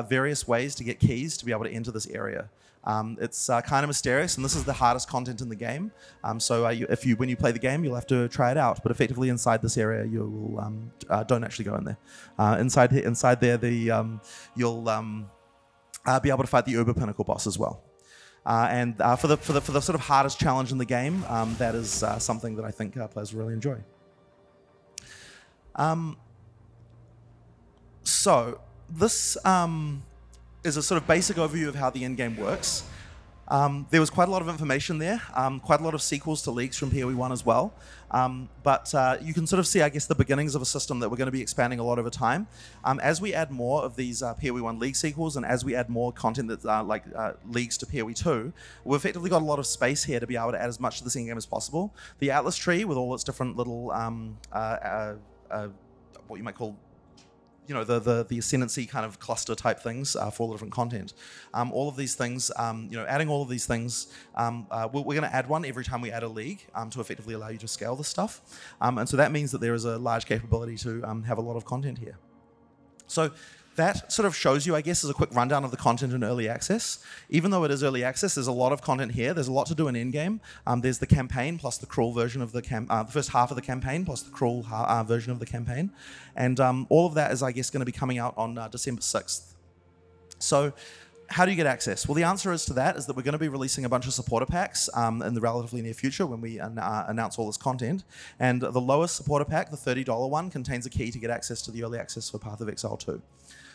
various ways to get keys to be able to enter this area. Um, it's uh, kind of mysterious, and this is the hardest content in the game. Um, so uh, you, if you when you play the game, you'll have to try it out. But effectively, inside this area, you will um, uh, don't actually go in there. Uh, inside inside there, the um, you'll um, uh, be able to fight the Uber Pinnacle boss as well. Uh, and for the for the for the sort of hardest challenge in the game, um, that is something that I think players really enjoy. So this um, is a sort of basic overview of how the end game works. Um, there was quite a lot of information there, um, quite a lot of sequels to leagues from PoE 1 as well. Um, but uh, you can sort of see, I guess, the beginnings of a system that we're going to be expanding a lot over time. Um, as we add more of these uh, PoE 1 league sequels and as we add more content that uh, like uh, leagues to PoE 2, we've effectively got a lot of space here to be able to add as much to this game as possible. The Atlas tree, with all its different little um, uh, uh, what you might call you know the the, the ascendancy kind of cluster type things uh, for all the different content. Um, all of these things, um, you know, adding all of these things, um, uh, we're, we're going to add one every time we add a league um, to effectively allow you to scale this stuff, um, and so that means that there is a large capability to um, have a lot of content here. So that sort of shows you, I guess, as a quick rundown of the content in early access. Even though it is early access, there's a lot of content here. There's a lot to do in in-game. Um, there's the campaign plus the Cruel version of the cam- uh, the first half of the campaign plus the Cruel uh, version of the campaign, and um, all of that is, I guess, going to be coming out on uh, December sixth. So. How do you get access? Well, the answer is to that is that we're going to be releasing a bunch of supporter packs um, in the relatively near future when we an- uh, announce all this content. And the lowest supporter pack, the $30 one, contains a key to get access to the early access for Path of Exile 2.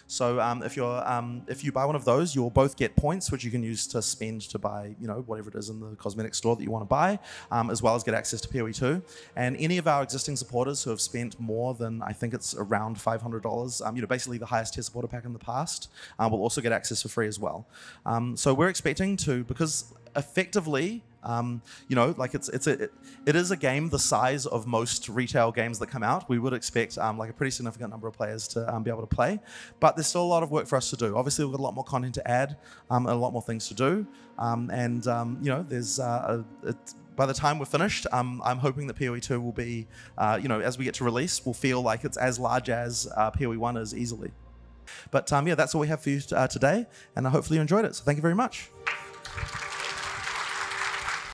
So um, if you're um, if you buy one of those, you'll both get points, which you can use to spend to buy you know whatever it is in the cosmetic store that you want to buy, um, as well as get access to PoE two. And any of our existing supporters who have spent more than I think it's around five hundred dollars, um, you know basically the highest tier supporter pack in the past, uh, will also get access for free as well. Um, so we're expecting to because effectively um, you know, like it's it's a it, it is a game the size of most retail games that come out. We would expect um, like a pretty significant number of players to um, be able to play, but there's still a lot of work for us to do. Obviously, we've got a lot more content to add, um, and a lot more things to do, um, and um, you know, there's uh, a, by the time we're finished, um, I'm hoping that PoE 2 will be, uh, you know, as we get to release, will feel like it's as large as uh, PoE 1 is easily. But um, yeah, that's all we have for you uh, today, and hopefully you enjoyed it. So thank you very much.